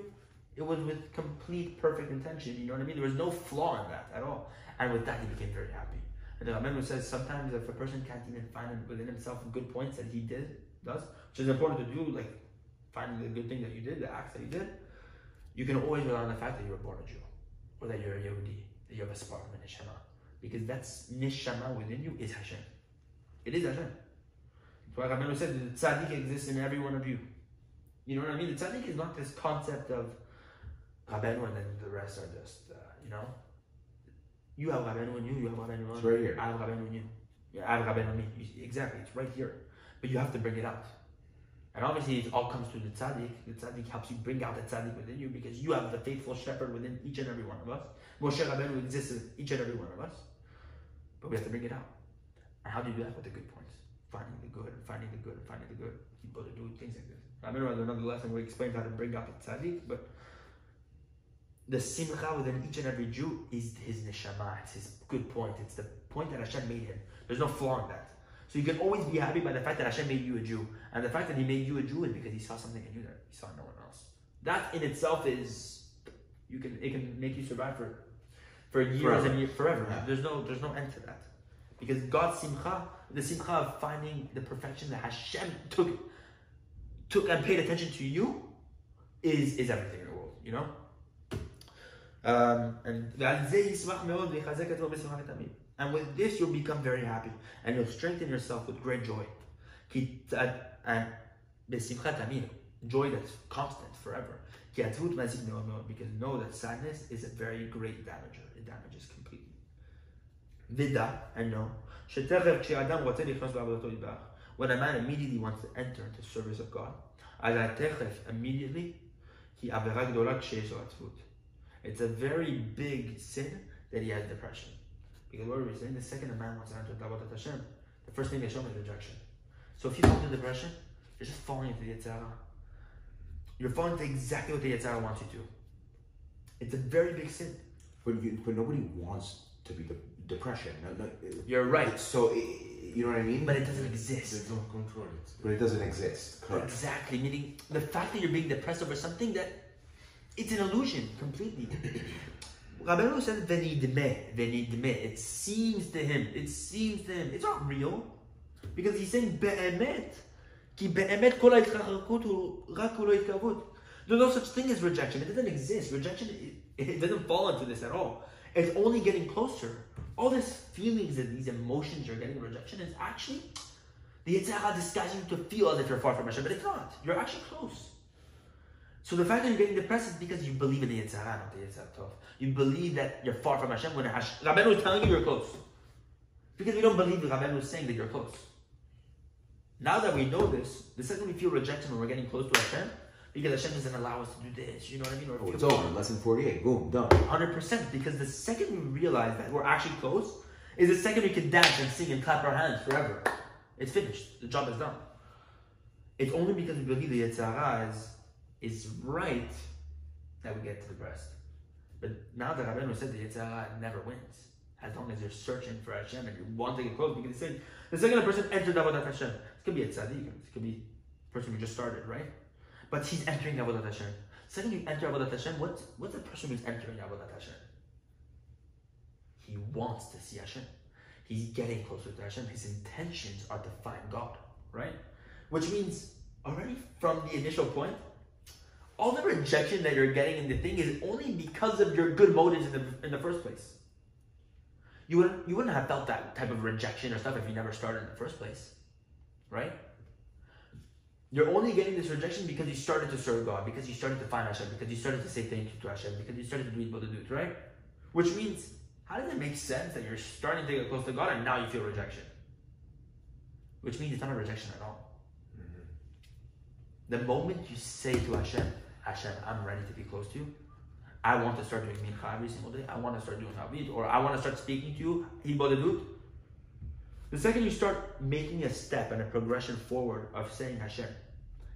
it was with complete perfect intention. You know what I mean? There was no flaw in that at all. And with that, he became very happy. And the Rabbeinu says sometimes if a person can't even find within himself good points that he did, does, which is important to do, like finding the good thing that you did, the acts that you did, you can always rely on the fact that you were born a Jew, or that you're a Yehudi, that you have a spark of a neshama, because that's neshama within you is Hashem. It is Hashem. That's why Rabbeinu said the tzaddik exists in every one of you. You know what I mean? The tzaddik is not this concept of Rabbeinu and then the rest are just, uh, you know. You have in you, you have Rabbeinu It's right here. I have in you. Yeah, I have in me. You- Exactly, it's right here. But you have to bring it out. And obviously, it all comes through the tzaddik. The tzaddik helps you bring out the tzaddik within you because you have the faithful shepherd within each and every one of us. Moshe Rabbeinu exists in each and every one of us. But we have to bring it out. And how do you do that? With the good points. Finding the good, and finding the good, and finding the good. People to do things like this. I remember another lesson we explained how to bring out the tzaddik, but the simcha within each and every Jew is his neshama. It's his good point. It's the point that Hashem made him. There's no flaw in that. So you can always be happy by the fact that Hashem made you a Jew. And the fact that he made you a Jew is because he saw something in you that he saw in no one else. That in itself is you can it can make you survive for for years Forever. and years forever. Yeah. There's no there's no end to that. Because God's simcha, the simcha of finding the perfection that Hashem took took and paid attention to you is is everything in the world, you know? בשמחה ותמיד. And with this you'll become very happy and you'll strengthen yourself with great joy. כי ת- and בשמחה תמיד, joy that's constant forever. כי עצבות מזיק מאוד מאוד, because know that sadness is a very great damager. It damages completely. ודע, and know, שתכף כשאדם רוצה נכנס לעבודתו יתברך, when a man immediately wants to enter into service of God, אז תכף, immediately, היא עבירה גדולה כשיש לו עצבות. It's a very big sin that he has depression. Because what we're saying, the second a man wants to enter Avodat Hashem, the first thing they show him is rejection. So if you fall into depression, you're just falling into the Yetzer Hara. You're falling into exactly what the Yetzer Hara wants you to. It's a very big sin. But you, but nobody wants to be de- depression. No, no, You're right, So i- you know what I mean? but it doesn't exist. They don't control it. But it doesn't exist. Correct. Exactly, meaning the fact that you're being depressed over something that it's an illusion completely. Rabbeinu said venidme, venidme. It seems to him. It seems to him. It's not real. Because he's saying be'emet. Ki be'emet kol There's no such thing as rejection. It doesn't exist. Rejection, it, it doesn't fall into this at all. It's only getting closer. All these feelings and these emotions you're getting rejection is actually the Yitzhak disguising you to feel as if you're far from Hashem, but it's not. You're actually close. So the fact that you're getting depressed is because you believe in the Yitzhak, not the Yetzer Tov. You believe that you're far from Hashem when Hashem, Rabbeinu is telling you you're close. Because we don't believe Rabbeinu is saying that you're close. Now that we know this, the second we feel rejection when we're getting close to Hashem, because Hashem doesn't allow us to do this, you know what I mean? Or Oh, it's over. Lesson 48. Boom. Done. 100% because the second we realize that we're actually close is the second we can dance and sing and clap our hands forever. It's finished. The job is done. It's only because we believe the Yetzer Hara is, is right that we get to the breast. But now that Rabbeinu said the Yetzer Hara uh, never wins. As long as you're searching for Hashem and you want to get close, because saying the second person enters Avodat Hashem, it could be a tzaddik, it could be a person who just started, right? But he's entering Avodat Hashem. Second you enter Avodat Hashem, what's, what's the person who's entering Avodat Hashem? He wants to see Hashem. He's getting closer to Hashem. His intentions are to find God, right? Which means already from the initial point, all the rejection that you're getting in the thing is only because of your good motives in the, in the first place. You wouldn't, you wouldn't have felt that type of rejection or stuff if you never started in the first place, right? You're only getting this rejection because you started to serve God, because you started to find Hashem, because you started to say thank you to Hashem, because you started to do what to do, right? Which means, how does it make sense that you're starting to get close to God and now you feel rejection? Which means it's not a rejection at all. Mm-hmm. The moment you say to Hashem, Hashem, I'm ready to be close to you. I want to start doing mincha every single day. I want to start doing avid, or I want to start speaking to you, hitbodedut. The second you start making a step and a progression forward of saying Hashem,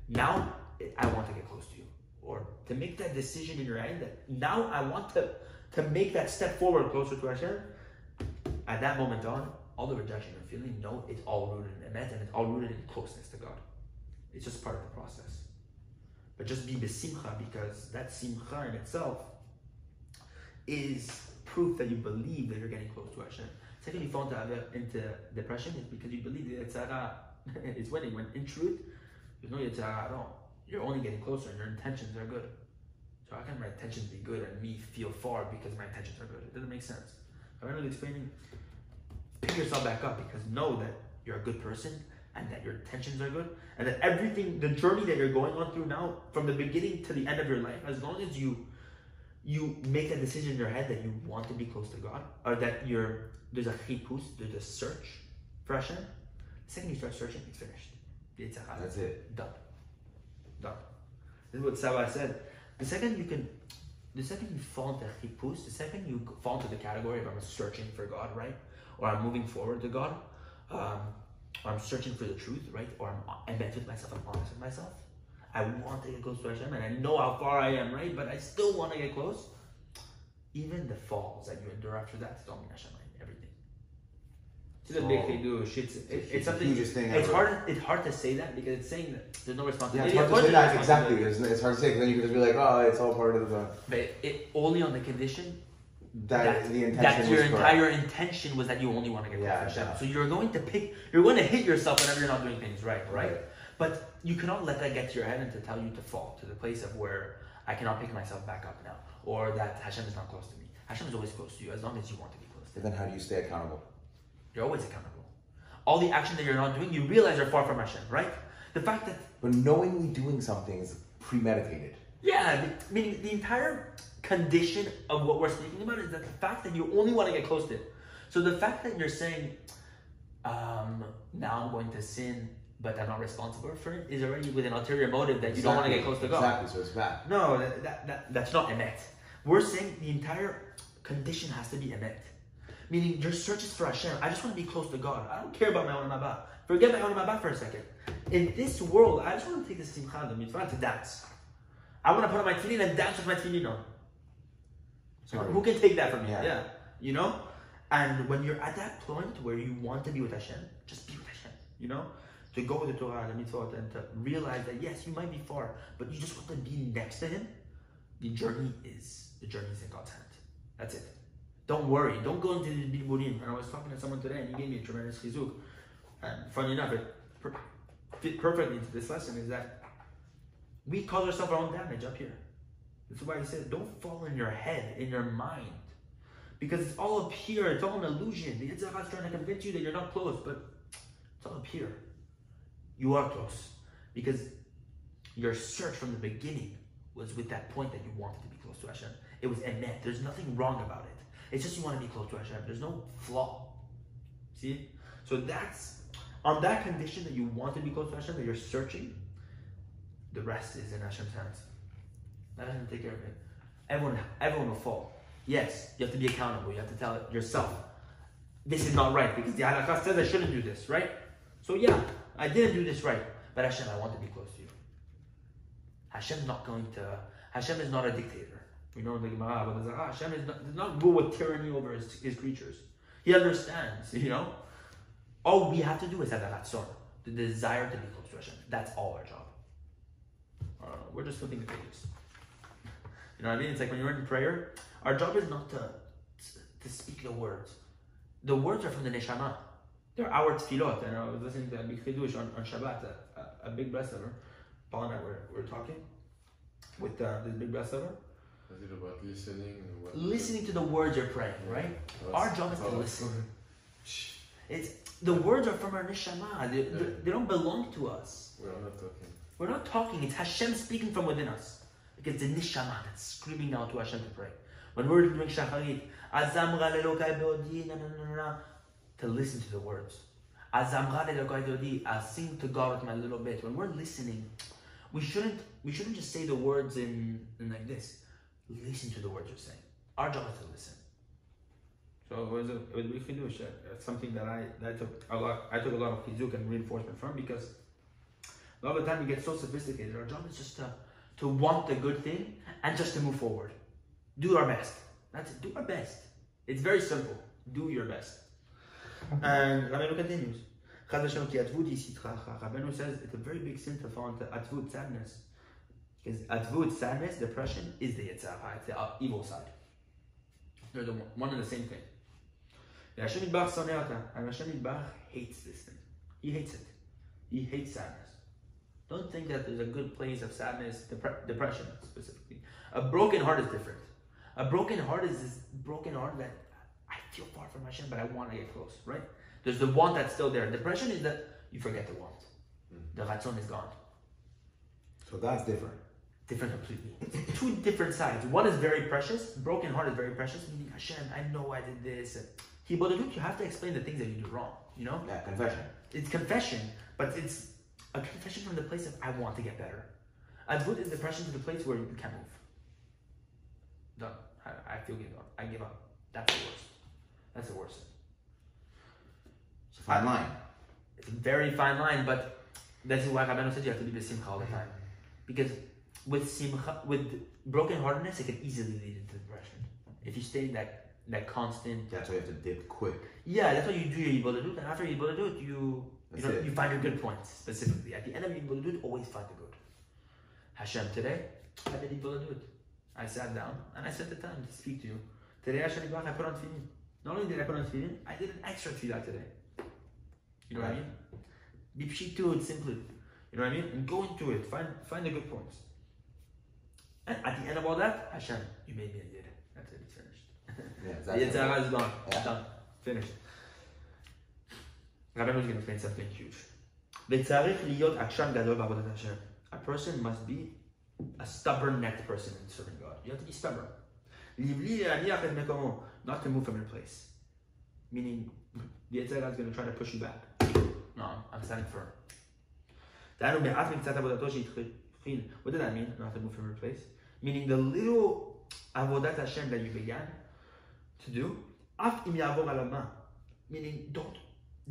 now I want to get close to you, or to make that decision in your head that now I want to to make that step forward closer to Hashem. At that moment on, all the rejection you're feeling, no, it's all rooted in and it's all rooted in closeness to God. It's just part of the process. But just be besimcha because that simcha in itself is proof that you believe that you're getting close to Hashem. Second, you fall into, into depression is because you believe that Yetzer Hara <laughs> is winning. When in truth, there's no Yetzer Hara at all. You're only getting closer and your intentions are good. So how can my intentions be good and me feel far because my intentions are good? It doesn't make sense. I'm really explaining. Pick yourself back up because know that you're a good person and that your intentions are good and that everything, the journey that you're going on through now, from the beginning to the end of your life, as long as you you make a decision in your head that you want to be close to God, or that you're there's a chipus, there's a search for Hashem. The second you start searching, it's finished. It's a That's it. done. Done. This is what Saba said. The second you can, the second you fall into chipus, the second you fall into the category of I'm searching for God, right? Or I'm moving forward to God, um, or I'm searching for the truth, right? Or I'm emet with myself, I'm honest with myself. I want to get close to Hashem, and I know how far I am, right? But I still want to get close. Even the falls that you endure after that don't mean Hashem right? everything. It's a big Oh. chidush. It's, It's something. thing It's ever. hard. It's hard to say that because it's saying that there's no responsibility. Yeah, it's hard to say that exactly. It's, it's hard to say because then you can just be like, oh, it's all part of the But it only on the condition that, that, the intention that your was correct. entire intention was that you only want to get close Yeah, to Hashem. So you're going to pick. You're going to hit yourself whenever you're not doing things right, right? Right. But you cannot let that get to your head and to tell you to fall to the place of where I cannot pick myself back up now, or that Hashem is not close to me. Hashem is always close to you as long as you want to be close to But then how do you stay accountable? You're always accountable. All the action that you're not doing, you realize you're far from Hashem, right? The fact that But knowingly doing something is premeditated. Yeah, meaning the entire condition of what we're speaking about is that the fact that you only want to get close to it. So the fact that you're saying, um, now I'm going to sin, but I'm not responsible for it, is already with an ulterior motive that you don't want to get close to God. Exactly, so it's bad. No, that, that, that, that's not emet. We're saying the entire condition has to be emet. Meaning your search is for Hashem. I just want to be close to God. I don't care about my own mabah. Forget my own mabah for a second. In this world, I just want to take the simcha, the mitzvah, to dance. I want to put on my tefillin and dance with my tefillin on. Sorry. Who can take that from you? Yeah. Yeah. You know? And when you're at that point where you want to be with Hashem, just be with Hashem. You know? To go with the Torah and the mitzvot and to realize that yes, you might be far, but you just want to be next to Him. The journey is the journey is in God's hand. That's it. Don't worry. Don't go into the bilbulim. And I was talking to someone today, and he gave me a tremendous chizuk. And funny enough, it per- fit perfectly into this lesson. Is that We cause ourselves our own damage up here. This is why he said, don't fall in your head, in your mind. Because it's all up here, it's all an illusion. The Yetzer Hara is trying to convince you that you're not close, but it's all up here. You are close. Because your search from the beginning was with that point that you wanted to be close to Hashem. It was emet. There's nothing wrong about it. It's just you want to be close to Hashem. There's no flaw. See? So that's on that condition that you want to be close to Hashem, that you're searching, the rest is in Hashem's hands. Let Hashem take care of it. Everyone, everyone will fall. Yes, you have to be accountable. You have to tell yourself, this is not right because the halakha says I shouldn't do this, right? So yeah, I didn't do this right, but Hashem, I want to be close to you. Hashem's not going to. Hashem is not a dictator. We know in the Gemara, but there's a- Hashem is not, does not rule with tyranny over his, his creatures. He understands, you know. All we have to do is have that ratzon, the desire to be close to Hashem. That's all our job. Uh, we're just flipping the pages. You know what I mean? It's like when you're in prayer, our job is not to to speak the words. The words are from the neshama. They're our tefillot. And I was listening to a big chidush on, on Shabbat, a, a, a big bestseller. Paul and I were, were talking with uh, this big bestseller. Was it about listening? what- Listening to the words you're praying, right? That's Our job is to listen. <laughs> It's the words are from our neshama. They, they, they don't belong to us. We are not talking. We're not talking. It's Hashem speaking from within us. Because the neshama that's screaming out to Hashem to pray. When we're doing shacharit, azamra lelokai beodi, na na na na to listen to the words. Azamra lelokai beodi, I'll sing to God with my little bit. When we're listening, we shouldn't we shouldn't just say the words in, in like this. Listen to the words you're saying. Our job is to listen. So it was a it was a chidush. It's something that I that I took a lot I took a lot of chizuk and reinforcement from because a lot of the time we get so sophisticated. Our job is just to to want the good thing and just to move forward. Do our best. That's it. Do our best. It's very simple. Do your best. And Rabbeinu continues. Chaz Hashem ki atzvut yisitracha. Rabbeinu says it's a very big sin to fall into atzvut, sadness. Because atzvut, sadness, depression, is the Yetzer Hara. It's the uh, evil side. They're the one, and the same thing. The Hashem Yitbarach and Hashem Yitbarach hates this thing. He hates it. He hates sadness. Don't think that there's a good place of sadness, depre- depression specifically. A broken heart is different. A broken heart is this broken heart that I feel far from Hashem, but I want to get close, right? There's the want that's still there. Depression is that you forget the want. Hmm. The ratzon is gone. So that's different. Different completely. <laughs> Two different sides. One is very precious. Broken heart is very precious, meaning Hashem, I know I did this. Hitbodedut, you have to explain the things that you do wrong. You know? Yeah, confession. It's confession, but it's a confession from the place of I want to get better. Atzvut is depression to the place where you can't move. Done. I, I feel give up. I give up. That's the worst. That's the worst. It's a fine line. It's a very fine line, but that's why Rabbeinu said you have to be besimcha all the time. Because with simcha, with brokenheartedness, it can easily lead into depression. If you stay in that that constant, That's why you have to dip quick. yeah, that's why you do your hitbodedut, and after hitbodedut, you you, know, it. you find your good points specifically. At the end of hitbodedut, always find the good. Hashem, today, I did hitbodedut. I sat down and I set the time to speak to you. Today, Hashem, I put on tefillin. Not only did I put on tefillin, I did an extra tefillah today. You know what I mean? Be pshitut, simply. You know what I mean? And go into it. Find find the good points. And at the end of all that, Hashem, you made me a yid. That's it. It's finished. Yeah, <laughs> The that's Yetzer Hara is gone. Yeah. Done. Finished. רבי מוזגן offense has been huge. וצריך להיות עקשן גדול בעבודת השם. A person must be a stubborn necked person in serving God. You have to be stubborn. לבלי להניח את מקומו. Not to move from your place. Meaning, the Yetzer Hara is going to try to push you back. No, I'm standing firm. דהיינו מעט מקצת עבודתו שהתחיל. What did that mean? Not to move from your place. Meaning the little עבודת השם that you began to do, אף אם יעבור על המה. Meaning, don't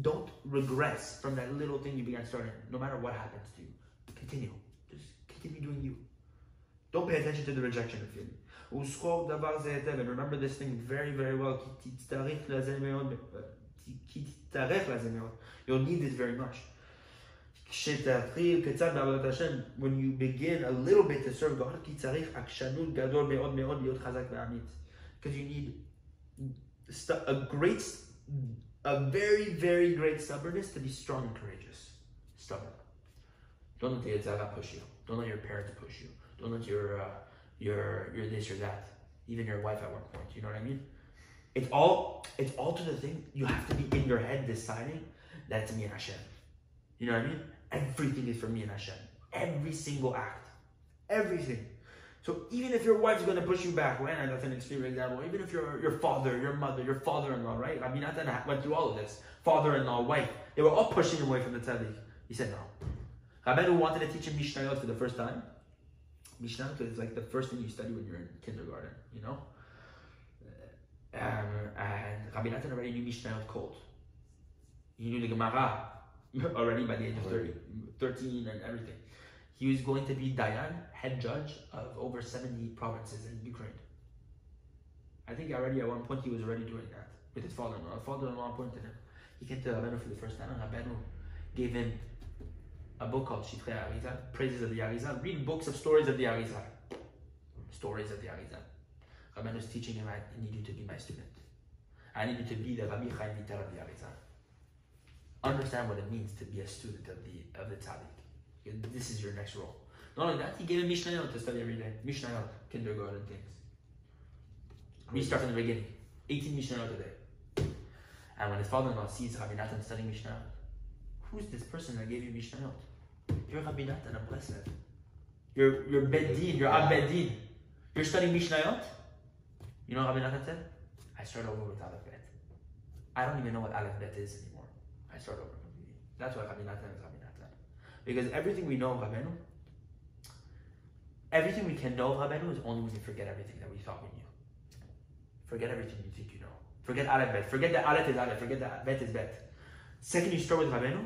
don't regress from that little thing you began starting, no matter what happens to you. Continue. Just continue doing you. Don't pay attention to the rejection of feeling. וזכור דבר זה היטב, and remember this thing very very well, כי תצטרך לזה מאוד, כי תצטרך לזה מאוד. You'll need this very much. כשתתחיל קצת בעבודת השם, when you begin a little bit to serve God, כי צריך עקשנות גדול מאוד מאוד להיות חזק ואמיץ. Because you need stu- a great, a very, very great stubbornness to be strong and courageous. Stubborn. Don't let the Yetzer Hara push you. Don't let your parents push you. Don't let your uh, your your this or that. Even your wife at one point. You know what I mean? It's all it's all to the thing. You have to be in your head deciding that it's me and Hashem. You know what I mean? Everything is for me and Hashem. Every single act. Everything. So even if your wife's gonna push you back, right? And that's an extreme example. Even if your your father, your mother, your father-in-law, right? Rabbi Natan went through all of this. Father-in-law, wife, they were all pushing him away from the tzaddik. He said no. Rabbeinu wanted to teach him Mishnayot for the first time. Mishnayot is like the first thing you study when you're in kindergarten, you know. Um, and Rabbi Natan already knew Mishnayot cold. He knew the Gemara <laughs> already by the age of 30, 13 and everything. He was going to be Dayan, head judge of over 70 provinces in Ukraine. I think already at one point he was already doing that with his father-in-law. Father-in-law appointed him. He came to Rabbeinu for the first time, and Rabbeinu gave him a book called Shivchei Arizal, Praises of the Arizal. Read books of stories of the Arizal. Stories of the Arizal. Rabbeinu is teaching him, I need you to be my student. I need you to be the Rabbi Chaim Vital of the Arizal. Understand what it means to be a student of the of the tzaddik. This is your next role. Not only that, he gave him Mishnayot to study every day. Mishnayot, kindergarten things. We start from the beginning. 18 Mishnayot a day. And when his father-in-law sees Rabbi Natan studying Mishnayot, who's this person that gave you Mishnayot? You're Rabbi Natan, a blessed. You're, you're Beddin, you're Yeah. Abeddin. You're studying Mishnayot? You know what Rabbi Natan said? I start over with Aleph Bet. I don't even know what Aleph Bet is anymore. I start over completely. That's why Rabbi Natan is Rabbi. Because everything we know of Rabbeinu, everything we can know of Rabbeinu is only when we forget everything that we thought we knew. Forget everything you think you know. Forget Aleph Bet. Forget that Aleph is Aleph. Forget that Bet is Bet. Second you start with Rabbeinu,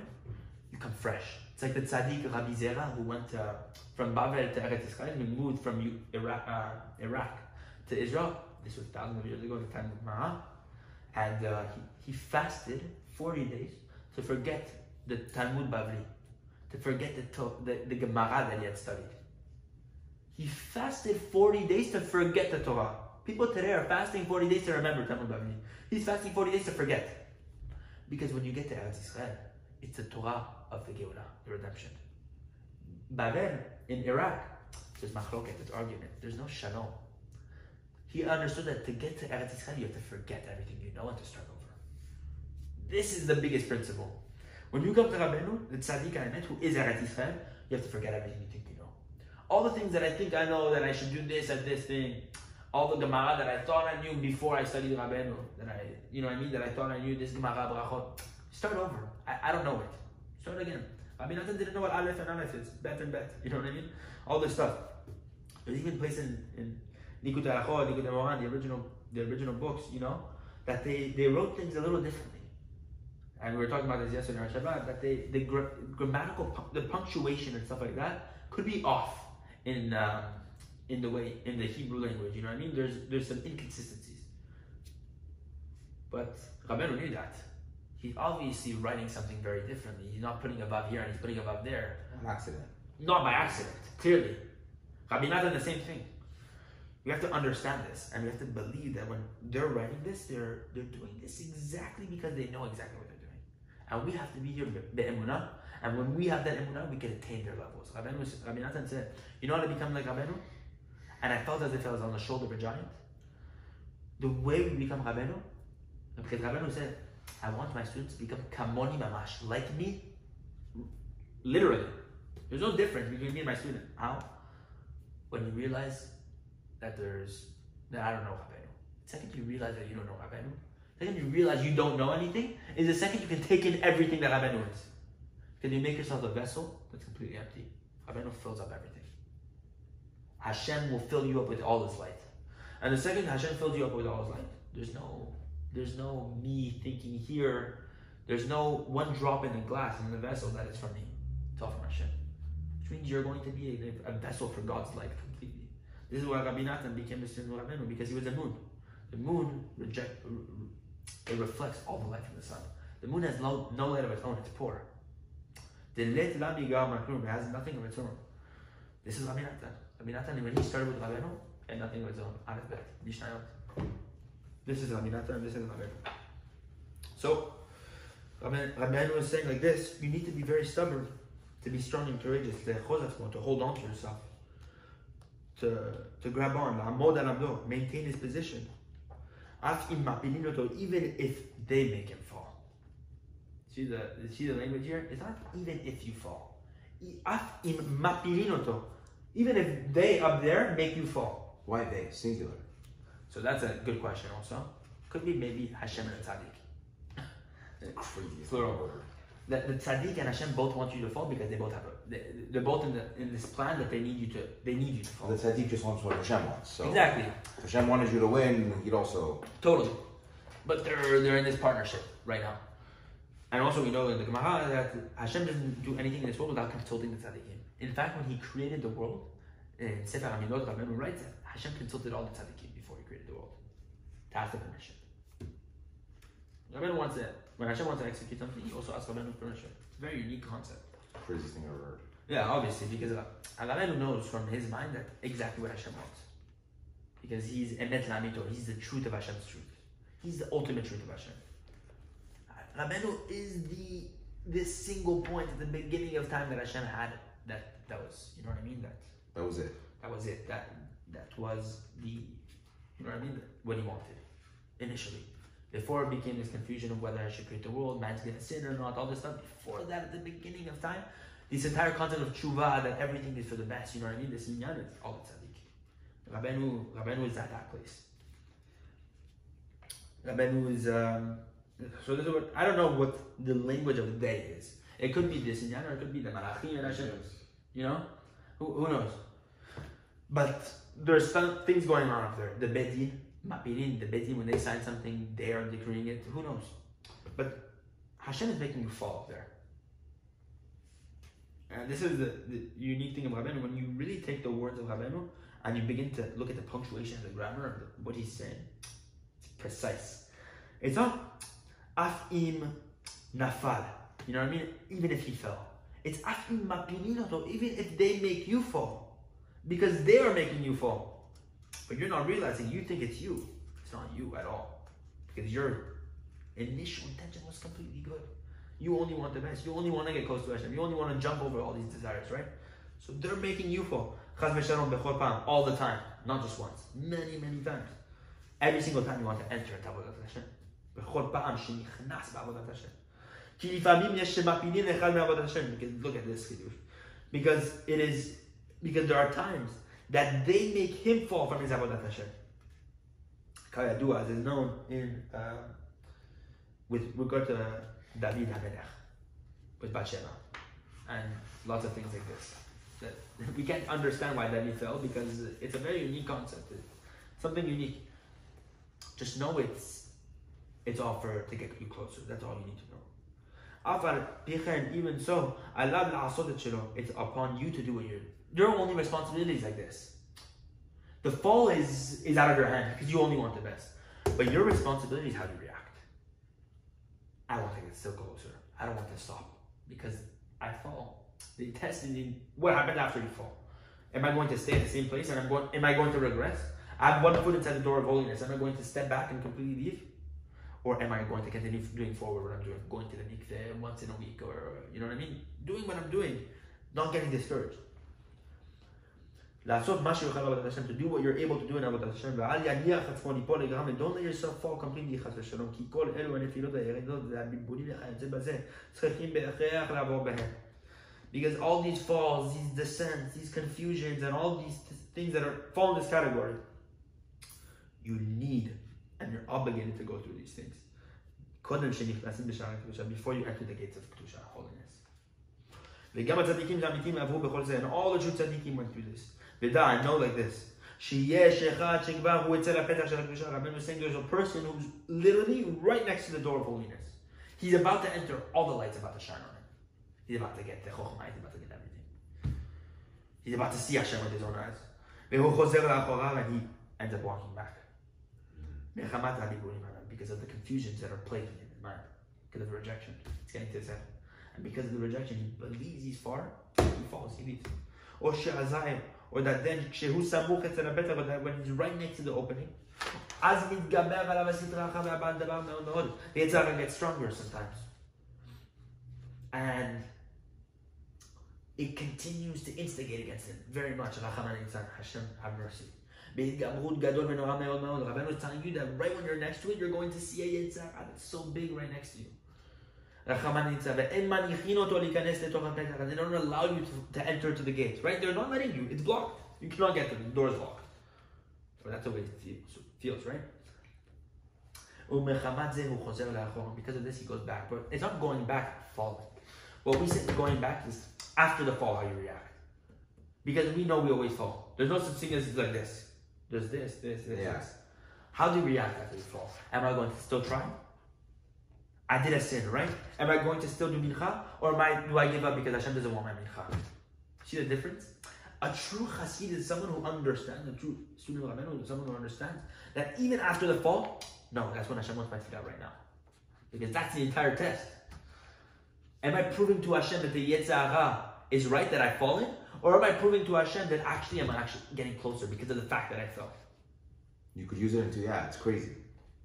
you come fresh. It's like the tzaddik Rabbi Zera who went uh, from Babel to Eretz Israel and moved from Iraq, uh, Iraq to Israel. This was thousands of years ago, the time of Maha. And uh, he, he fasted 40 days to forget the Talmud Bavli, to forget the, the, the Gemara that he had studied. He fasted 40 days to forget the Torah. People today are fasting 40 days to remember Talmud Bavli. He's fasting 40 days to forget. Because when you get to Eretz Israel, it's the Torah of the Geulah, the redemption. Babel in Iraq, there's machloket, there's argument, there's no shalom. He understood that to get to Eretz Israel, you have to forget everything you know and to start over. This is the biggest principle. When you come to Rabbeinu, the tzaddik I met, who is Eretz Israel, you have to forget everything you think you know. All the things that I think I know, that I should do this and this thing, all the Gemara that I thought I knew before I studied Rabbeinu, that I, you know what I mean, that I thought I knew this Gemara Brachot, start over. I, I don't know it. Start again. I mean, I didn't know what Aleph and Aleph is. Bet and bet. You know what I mean? All this stuff. There's even place in, in Likutei Halachot, Likutei Moharan, the original, the original books, you know, that they, they wrote things a little differently. And we were talking about this yesterday on Shabbat, that they, the gra- grammatical, the punctuation and stuff like that could be off in, um, in the way, in the Hebrew language, you know what I mean? There's, there's some inconsistencies. But Rabbeinu knew that. He's obviously writing something very differently. He's not putting above here and he's putting above there. An accident. Not by accident, clearly. Rabbi Natan, the same thing. We have to understand this, and we have to believe that when they're writing this, they're they're doing this exactly because they know exactly what they're doing. And we have to be here the emunah, and when we have that emunah, we can attain their levels. Rabbi Natan said, "You know how to become like Rabbeinu?" And I felt as if I was on the shoulder of a giant. The way we become Rabbeinu, because Rabbeinu said, "I want my students to become kamoni mamash, like me, literally." There's no difference between me and my student. How? When you realize that there's that I don't know Rabbeinu. The second you realize that you don't know Rabbeinu, the second you realize you don't know anything, is the second you can take in everything that Rabbeinu is. Can you make yourself a vessel that's completely empty? Rabbeinu fills up everything. Hashem will fill you up with all His light. And the second Hashem fills you up with all His light, there's no, there's no me thinking here. There's no one drop in the glass in the vessel that is from me. It's all from Hashem. Which means you're going to be a, a vessel for God's light completely. This is why Rabbi Natan became the student of Rabbeinu because he was the moon. The moon reject, it reflects all the light from the sun. The moon has no, light of its own, it's poor. The It has nothing of its own. This is Aminatan. Aminatan, when he started with Rabbeinu, had nothing of its own. Aleph Bet, This is Aminatan, this is Rabbeinu. So, Rabbeinu was saying like this, you need to be very stubborn, to be strong and courageous, to hold on to yourself, to, to grab on, maintain his position, ask him Mapininoto even if they make him fall. See the see the language here? It's not even if you fall. Ask in Mapininoto, even if they up there make you fall. Why they? Singular. So that's a good question also. Could be maybe Hashem and Tzaddik. <laughs> Crazy. Plural word. The, the Tzaddik and Hashem both want you to fall because they both have a they're both in the in this plan that they need you to they need you to. The tzaddik just wants what Hashem wants. So Exactly. if Hashem wanted you to win, he'd also. Totally. But they're they're in this partnership right now. And also we know in the Gemara that Hashem doesn't do anything in this world without consulting the tzaddikim. In fact, when he created the world, in Sefer Aminot, Rabbeinu writes that Hashem consulted all the tzaddikim before he created the world to ask the permission. Rabbeinu wants it. When Hashem wants to execute something, he also asks Rabbeinu's permission. It's a Very unique concept. Craziest thing I've ever heard. Yeah, obviously, because uh, knows from his mind that exactly what Hashem wants. Because he's Emet Lamito, he's the truth of Hashem's truth. He's the ultimate truth of Hashem. Rabbeinu is the this single point at the beginning of time that Hashem had that that was you know what I mean that That was it. that was it that that was the you know what I mean what he wanted initially before it became this confusion of whether I should create the world man's gonna sin or not all this stuff before that at the beginning of time this entire concept of tshuva that everything is for the best you know what I mean this inyan is all the tzaddik Rabenu, Rabenu is at that place Rabenu is um, so this is what I don't know what the language of the day is. It could be this inyan or it could be the malachim and Hashem. You know, who, who knows? But there's some things going on up there. The bedin, the bedin when they sign something, they are decreeing it. Who knows? But Hashem is making you fall there. And this is the, the unique thing of Rabbeinu. When you really take the words of Rabbeinu and you begin to look at the punctuation, and the grammar of the, what he's saying, it's precise. It's not afim nafal. You know what I mean? Even if he fell. It's afim mapilinoto, even if they make you fall. Because they are making you fall. But you're not realizing, you think it's you. It's not you at all. Because your initial intention was completely good. You only want the best. You only want to get close to Hashem. You only want to jump over all these desires, right? So they're making you fall. Chaz v'shalom b'chol pam, all the time. Not just once. Many, many times. Every single time you want to enter into Avodat Hashem. בכל פעם שנכנס בעבודת השם. כי לפעמים יש שמפילים אחד מעבודת השם. Because look at this חידוש. Because it is, because there are times that they make him fall from his Avodat Hashem. Kayadua, as is known in, um, uh, with regard to David HaMelech, with Bathsheba, and lots of things like this. That we can't understand why David fell because it's a very unique concept. It's something unique. Just know it's it's all for to get you closer. That's all you need to know. Even so, it's upon you to do what you're your only responsibility is like this. The fall is is out of your hand because you only want the best. But your responsibility is how you react. I want to get still closer. I don't want to stop because I fall. The test is in what happened after you fall. Am I going to stay in the same place and I'm going? Am I going to regress? I have one foot inside the door of holiness. Am I going to step back and completely leave? Or am I going to continue doing forward what I'm doing? Going to the mikveh once in a week or, you know what I mean? Doing what I'm doing. Not getting discouraged לעשות מה שיוכל עבודת השם, to do what you're able to do in עבודת השם, ואל יניח עצמו ליפול לגמרי, don't let yourself fall completely חס ושלום, כי כל אלו הנפילות הירדות והבלבולים וכיוצא בזה, צריכים בהכרח לעבור בהם. Because all these falls, these descents, these confusions, and all these things that are fall in this category, you need and you're obligated to go through these things. קודם שנכנסים בשער הקדושה, before you enter the gates of קדושה, holiness. וגם הצדיקים האמיתיים עברו בכל זה, and all the true צדיקים went through this. Vida, I know like this. Rabbeinu is saying there's a person who's literally right next to the door of holiness. He's about to enter, all the light's about to shine on him. He's about to get the chokhmah, he's about to get everything. He's about to see Hashem with his own eyes. And he ends up walking back. Because of the confusions that are plaguing him in his mind. Because of the rejection. It's getting to his head. And because of the rejection, he believes he's far, he falls, he leaves. Or or that then כשהוא סמוך אצל הבטח, or that when he's right next to the opening, אז מתגבר עליו הסדרה אחת והבא דבר מאוד מאוד. The Yitzhak gets stronger sometimes. And it continues to instigate against him very much. Rachamana Nitzan, Hashem, have mercy. בהתגברות גדול ונורא מאוד מאוד. Rabbeinu is telling you that right when you're next to it, you're going to see a Yitzhak that's so big right next to you. רחמן נמצא, ואין מניחין אותו להיכנס לתוך הפתח, and they don't allow you to, to enter to the gate, right? They're not letting you, it's blocked. You cannot get to the door is locked. So that's the way it feels, feels right? ומחמת זה הוא חוזר לאחור, because of this he goes back, but it's not going back falling. What we say going back is after the fall how you react. Because we know we always fall. There's no such thing as like this. There's this, this, this, Yeah. this. How do you react after you fall? Am I going to still try? I did a sin, right? Am I going to still do mincha? Or am I, do I give up because Hashem doesn't want my mincha? See the difference? A true chassid is someone who understands, a true student of Rabbeinu is someone who understands that even after the fall, no, that's when Hashem wants my tefillah right now. Because that's the entire test. Am I proving to Hashem that the Yetzer Hara is right that I fall in? Or am I proving to Hashem that actually I'm actually getting closer because of the fact that I fell? You could use it into yeah, it's crazy.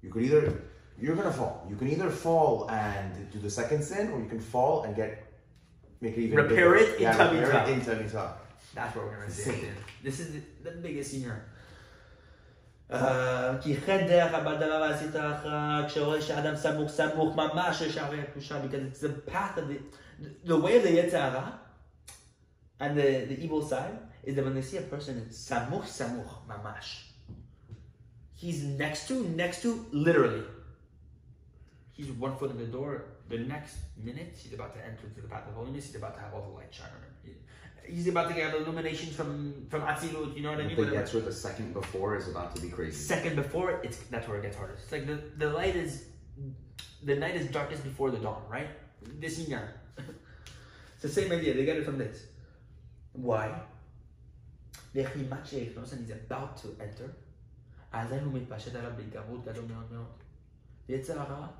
You could either you're gonna fall. You can either fall and do the second sin, or you can fall and get make it even Repair bigger. it yeah, into repair mitzvah. it into mitzvah. That's what we're gonna It's see. insane. This is the, the biggest senior. Uh, כי חן דרך בדבר עשית אחרא, כשרואה שאדם סמוך סמוך ממש לשערי הקדושה, because it's the path of the, the way of the Yetzirah and the, the evil side is that when they see a person in samuch samuch mamash, he's next to, next to, literally. he's one foot in the door. The next minute, he's about to enter into the path of holiness. He's about to have all the light shine on him. He's about to get illumination from from Atzilut. You know what I mean? But that's where the second before is about to be crazy. Second before, it's that's where it gets hardest. It's like the, the light is, the night is darkest before the dawn, right? This yin <laughs> It's the same idea. They get it from this. Why? And he's about to enter. The Yetzer Hara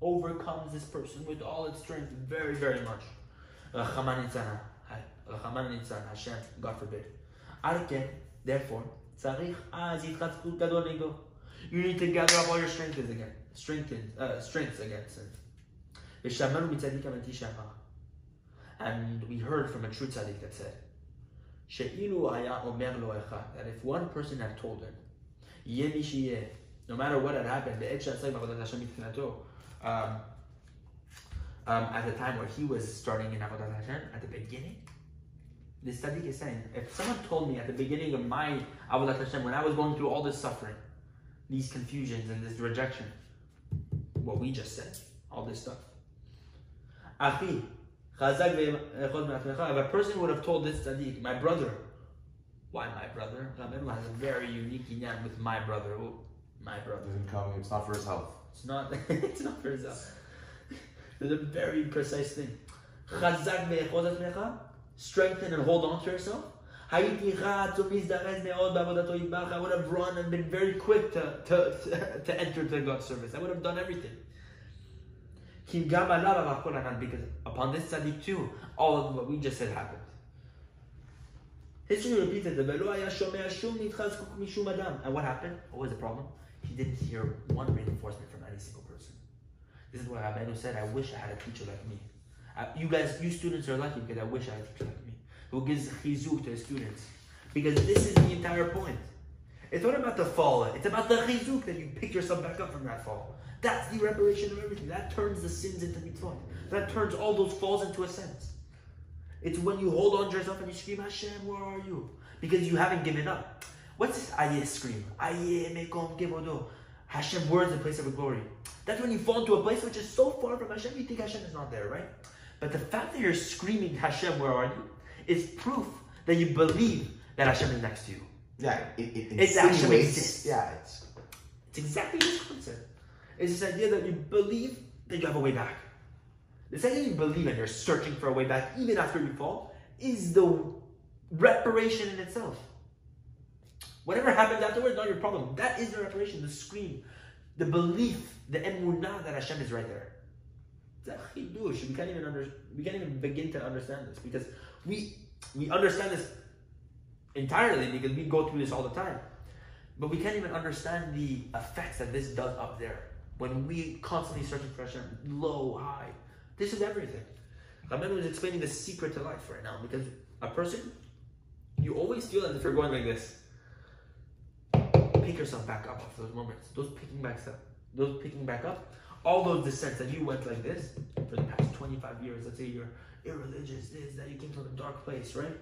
overcomes this person with all its strength very, very much. Hashem, God forbid. Arken, therefore, ah, you need to gather up all your uh, strengths again, strengthen, uh, strengths against. And we heard from a true tzaddik that said, that if one person had told him, no matter what had happened, um, um, at the time where he was starting in Avodat Hashem, at the beginning, the tzaddik is saying, if someone told me at the beginning of my Avodat Hashem, when I was going through all this suffering, these confusions and this rejection, what we just said, all this stuff. Eh, if a person would have told this tzaddik, my brother, why my brother? Rabbeinu has a very unique inyan with my brother. Oh, my brother. isn't coming; it's not for his health. It's not, <laughs> it's not for yourself. There's a very precise thing. Strengthen and hold on to yourself. I would have run and been very quick to, to, <laughs> to enter the God's service. I would have done everything. Because upon this study too, all of what we just said happened. History repeats it. And what happened? What was the problem? He didn't hear one reinforcement from this is what Rabbeinu said, I wish I had a teacher like me. Uh, you guys, you students are lucky because I wish I had a teacher like me. Who gives chizuk to his students. Because this is the entire point. It's not about the fall, it's about the chizuk that you pick yourself back up from that fall. That's the reparation of everything. That turns the sins into mitzvot. That turns all those falls into a sense. It's when you hold on to yourself and you scream, Hashem, where are you? Because you haven't given up. What's this ayeh scream? Ayeh mekom kevodo. Hashem, is the place of glory? That's when you fall into a place which is so far from Hashem, you think Hashem is not there, right? But the fact that you're screaming, Hashem, where are you? is proof that you believe that Hashem is next to you. Yeah, it, it It actually exists. Yeah, it's It's exactly this concept. It's this idea that you believe that you have a way back. This idea you believe and you're searching for a way back even after you fall is the reparation in itself. Whatever happens afterwards, not your problem. That is the reparation, the scream, the belief, the emunah that Hashem is right there. We can't even we can't even begin to understand this because we we understand this entirely because we go through this all the time. But we can't even understand the effects that this does up there. When we constantly searching for Hashem, low, high. This is everything. Rabbeinu is explaining the secret to life right now because a person, you always feel as if you're going like this. Pick yourself back up after those moments. Those picking back up, those picking back up, all those descents that you went like this for the past 25 years. Let's say you're irreligious, this, that you came from a dark place, right?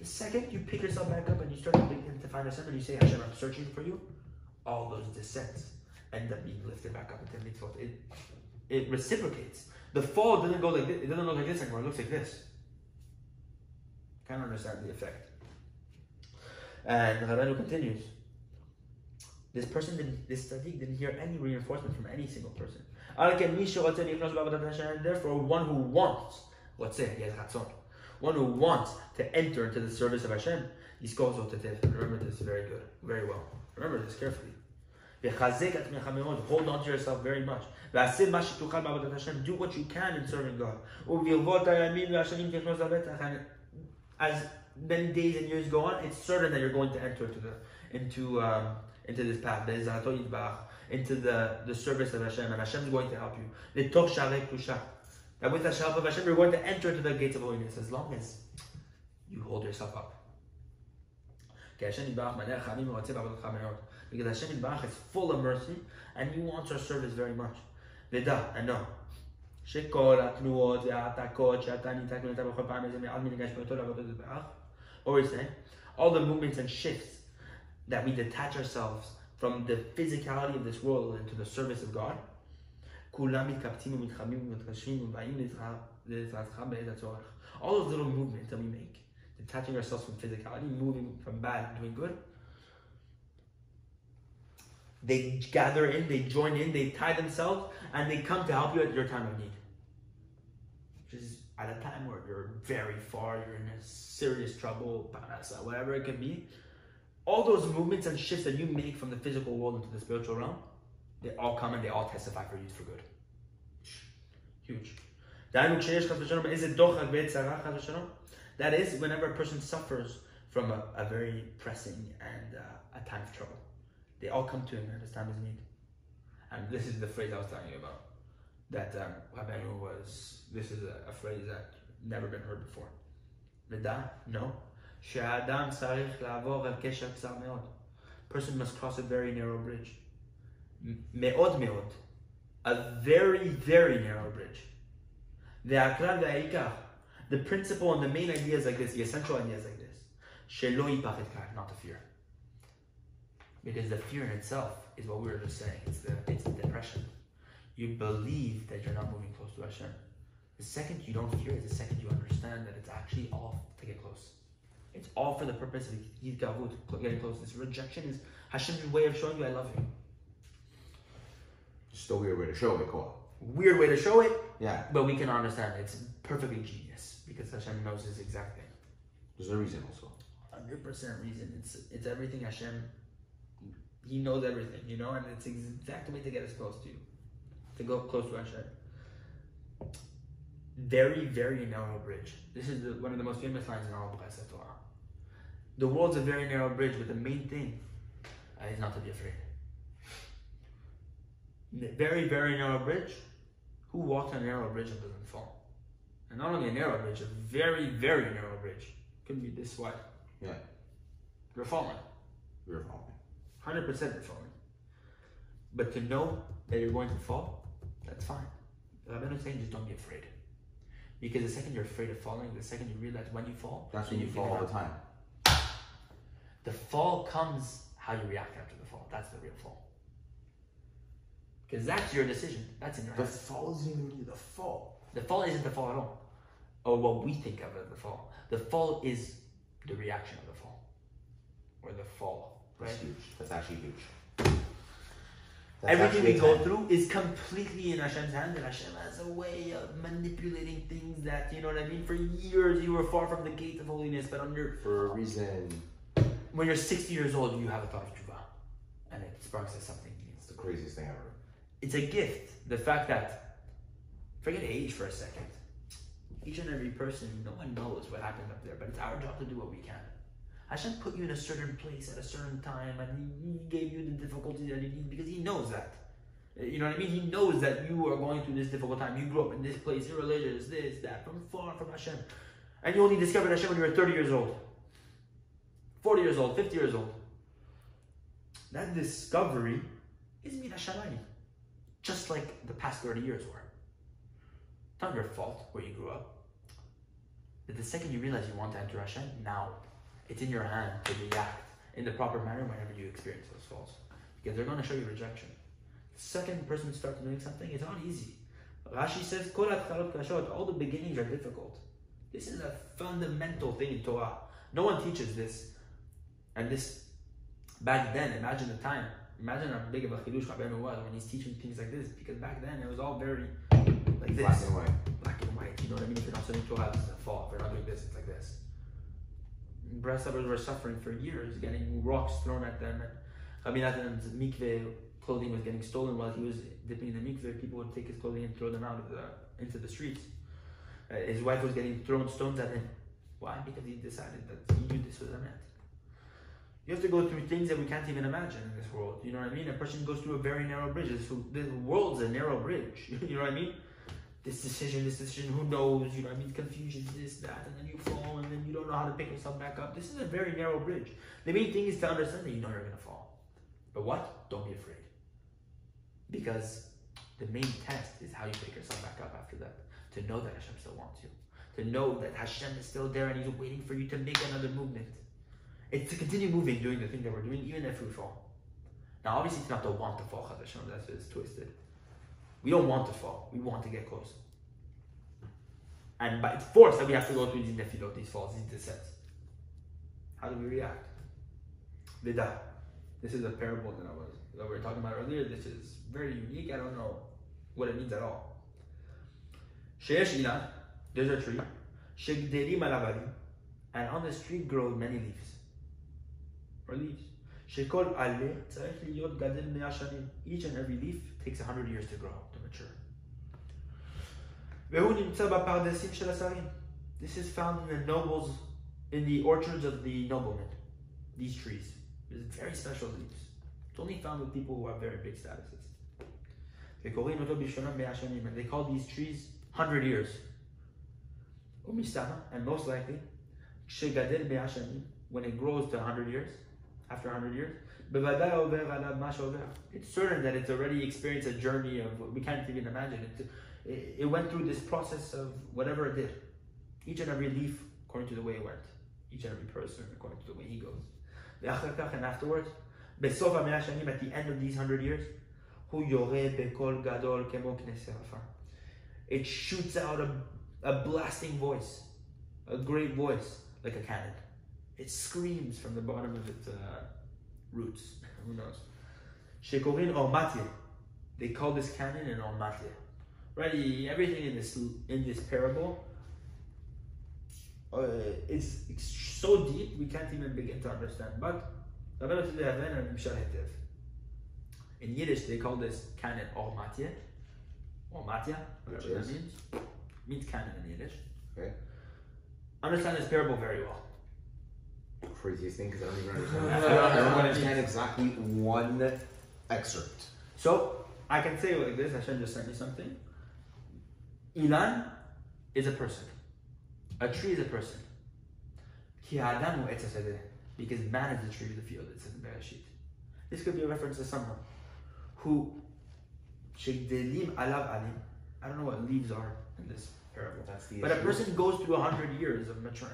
The second you pick yourself back up and you start to begin to find yourself and you say, Hashem, I'm searching for you, all those descents end up being lifted back up into mitzvot. It, it reciprocates. The fall doesn't go like this. It doesn't look like this anymore. It looks like this. Can't understand the effect. And Rabbeinu continues. This person didn't, this tzaddik didn't hear any reinforcement from any single person. Therefore, one who wants, what's it? He has ratzon. One who wants to enter into the service of Hashem, he's called Remember this very good, very well. Remember this carefully. Hold on to yourself very much. Do what you can in serving God. As many days and years go on, it's certain that you're going to enter into the into um, into this path, into the, the service of Hashem, and Hashem is going to help you. That with the help of Hashem, you're going to enter into the gates of holiness as long as you hold yourself up. Because Hashem is full of mercy and He wants our service very much. ודע, and know, שכל התנועות וההעתקות שאתה ניתק לנתה בכל פעם איזה מעט מנגש באותו לעבוד את זה Or we say, all the movements and shifts that we detach ourselves from the physicality of this world into the service of God. All those little movements that we make, detaching ourselves from physicality, moving from bad, doing good, they gather in, they join in, they tie themselves, and they come to help you at your time of need. Which is at a time where you're very far, you're in a serious trouble, whatever it can be. All those movements and shifts that you make from the physical world into the spiritual realm, they all come and they all testify for you for good. Huge. That is whenever a person suffers from a, a very pressing and uh, a time of trouble. They all come to him at his time of need. And this is the phrase I was telling you about. That um, was, this is a, a phrase that never been heard before. Veda, no. שהאדם צריך לעבור על גשר צר מאוד. person must cross a very narrow bridge. מאוד מאוד. A very very narrow bridge. והכלל והעיקר. The principle and the main idea is like this, the essential idea is like this. שלא יפחד כאן, not the fear. Because the fear in itself is what we were just saying. It's the, it's the depression. You believe that you're not moving close to Hashem. The second you don't fear is the second you understand that it's actually all to get close. It's all for the purpose of getting close. This rejection is Hashem's way of showing you I love you. Just a weird way to show it, cool. Weird way to show it. Yeah. But we can understand it's perfectly genius because Hashem knows this exact thing. There's a reason also. Hundred percent reason. It's it's everything Hashem he knows everything, you know, and it's the exact way to get us close to you, to go close to Hashem. Very, very narrow bridge. This is the, one of the most famous lines in all of Chesed Torah. The world's a very narrow bridge, but the main thing uh, is not to be afraid. Very, very narrow bridge. Who walks on a narrow bridge and doesn't fall? And not only a narrow bridge, a very, very narrow bridge. Could be this wide. Yeah. You're falling. You're falling. 100% you're falling. But to know that you're going to fall, that's fine. Rabbeinu is saying just don't be afraid. Because the second you're afraid of falling, the second you realize when you fall, that's when you, fall all the time. The fall comes how you react after the fall. That's the real fall. Because that's your decision. That's in your The hands. fall isn't really the fall. The fall isn't the fall at all. Or what we think of as the fall. The fall is the reaction of the fall. Or the fall. Right? That's huge. That's actually huge. That's Everything we go through is completely in Hashem's hand, and Hashem has a way of manipulating things that, you know what I mean? For years you were far from the gate of holiness, but under for a reason. When you're 60 years old, you have a thought of tshuva, and it sparks at something. It's the craziest thing ever. It's a gift. The fact that, forget age for a second. Each and every person, no one knows what happened up there, but it's our job to do what we can. Hashem put you in a certain place at a certain time, and He gave you the difficulty that you need because He knows that. You know what I mean? He knows that you are going through this difficult time. You grew up in this place, you're religious, this, that, from far from Hashem. And you only discovered Hashem when you were 30 years old, 40 years old, 50 years old. That discovery is min Hashemayim. Just like the past 30 years were. It's not your fault where you grew up. But the second you realize you want to enter Hashem, now it's in your hand to react in the proper manner whenever you experience those faults. Because they're going to show you rejection. The second person starts doing something, it's not easy. Rashi says, all the beginnings are difficult. This is a fundamental thing in Torah. No one teaches this. And this, back then, imagine the time. Imagine how big of a chidush Rabbeinu was when he's teaching things like this. Because back then, it was all very like this. Black and white. Black and white. You know what I mean? If you're not studying Torah, this is a fault. If you're not doing this, it's like this. Breastsuppers were suffering for years, getting rocks thrown at them. And Rabbi Nathan's mikveh clothing was getting stolen while he was dipping in the mikveh. People would take his clothing and throw them out of the, into the streets. Uh, his wife was getting thrown stones at him. Why? Because he decided that he knew this was a man. You have to go through things that we can't even imagine in this world. You know what I mean? A person goes through a very narrow bridge. This, the world's a narrow bridge. <laughs> you know what I mean? This decision, this decision, who knows? You know what I mean? Confusion, this, that, and then you fall, and then you don't know how to pick yourself back up. This is a very narrow bridge. The main thing is to understand that you know you're going to fall. But what? Don't be afraid. Because the main test is how you pick yourself back up after that. To know that Hashem still wants you. To know that Hashem is still there and He's waiting for you to make another movement. It's to continue moving, doing the thing that we're doing, even if we fall. Now, obviously, it's not to want to fall, Hashem, that's it's twisted. We don't want to fall, we want to get close. And by force that we have to go through these nefilot, these falls, these descents. How do we react? Vida. This is a parable that I was that we were talking about earlier. This is very unique. I don't know what it means at all. Sheyesh there's a tree. Shegderim alavarim, and on this tree grow many leaves Or leaves. שכל עלה צריך להיות גדל מאה שנים. Each and every leaf takes 100 years to grow, to mature. והוא נמצא בפרדסים של השרים. This is found in the nobles, in the orchards of the noblemen. These trees. It's very special leaves. It's only found with people who have very big statuses. וקוראים אותו בלשונם מאה שנים. And they call these trees 100 years. ומסתמה, and most likely, כשגדל מאה שנים, when it grows to 100 years, after 100 years. It's certain that it's already experienced a journey of we can't even imagine. It, it went through this process of whatever it did. Each and every leaf according to the way it went. Each and every person according to the way he goes. And afterwards, at the end of these 100 years, it shoots out a, a blasting voice, a great voice, like a cannon. It screams from the bottom of its uh, roots. <laughs> Who knows? Shekorin Ormatye. They call this canon an ormati. Right? Everything in this in this parable uh, is so deep we can't even begin to understand. But in Yiddish, they call this canon Ormatye. Ormatye, whatever that means. Means canon in Yiddish. Okay. Understand this parable very well. Craziest thing because I don't even <laughs> understand. I don't understand exactly one excerpt. So I can say it like this. Hashem just sent me something. Ilan is a person. A tree is a person. Ki ha'adam hu etz. Because man is the tree of the field. It says in Bereshit. This could be a reference to someone who shegdelim alav alim. I don't know what leaves are in this parable. That's the But a person goes through a hundred years of maturing.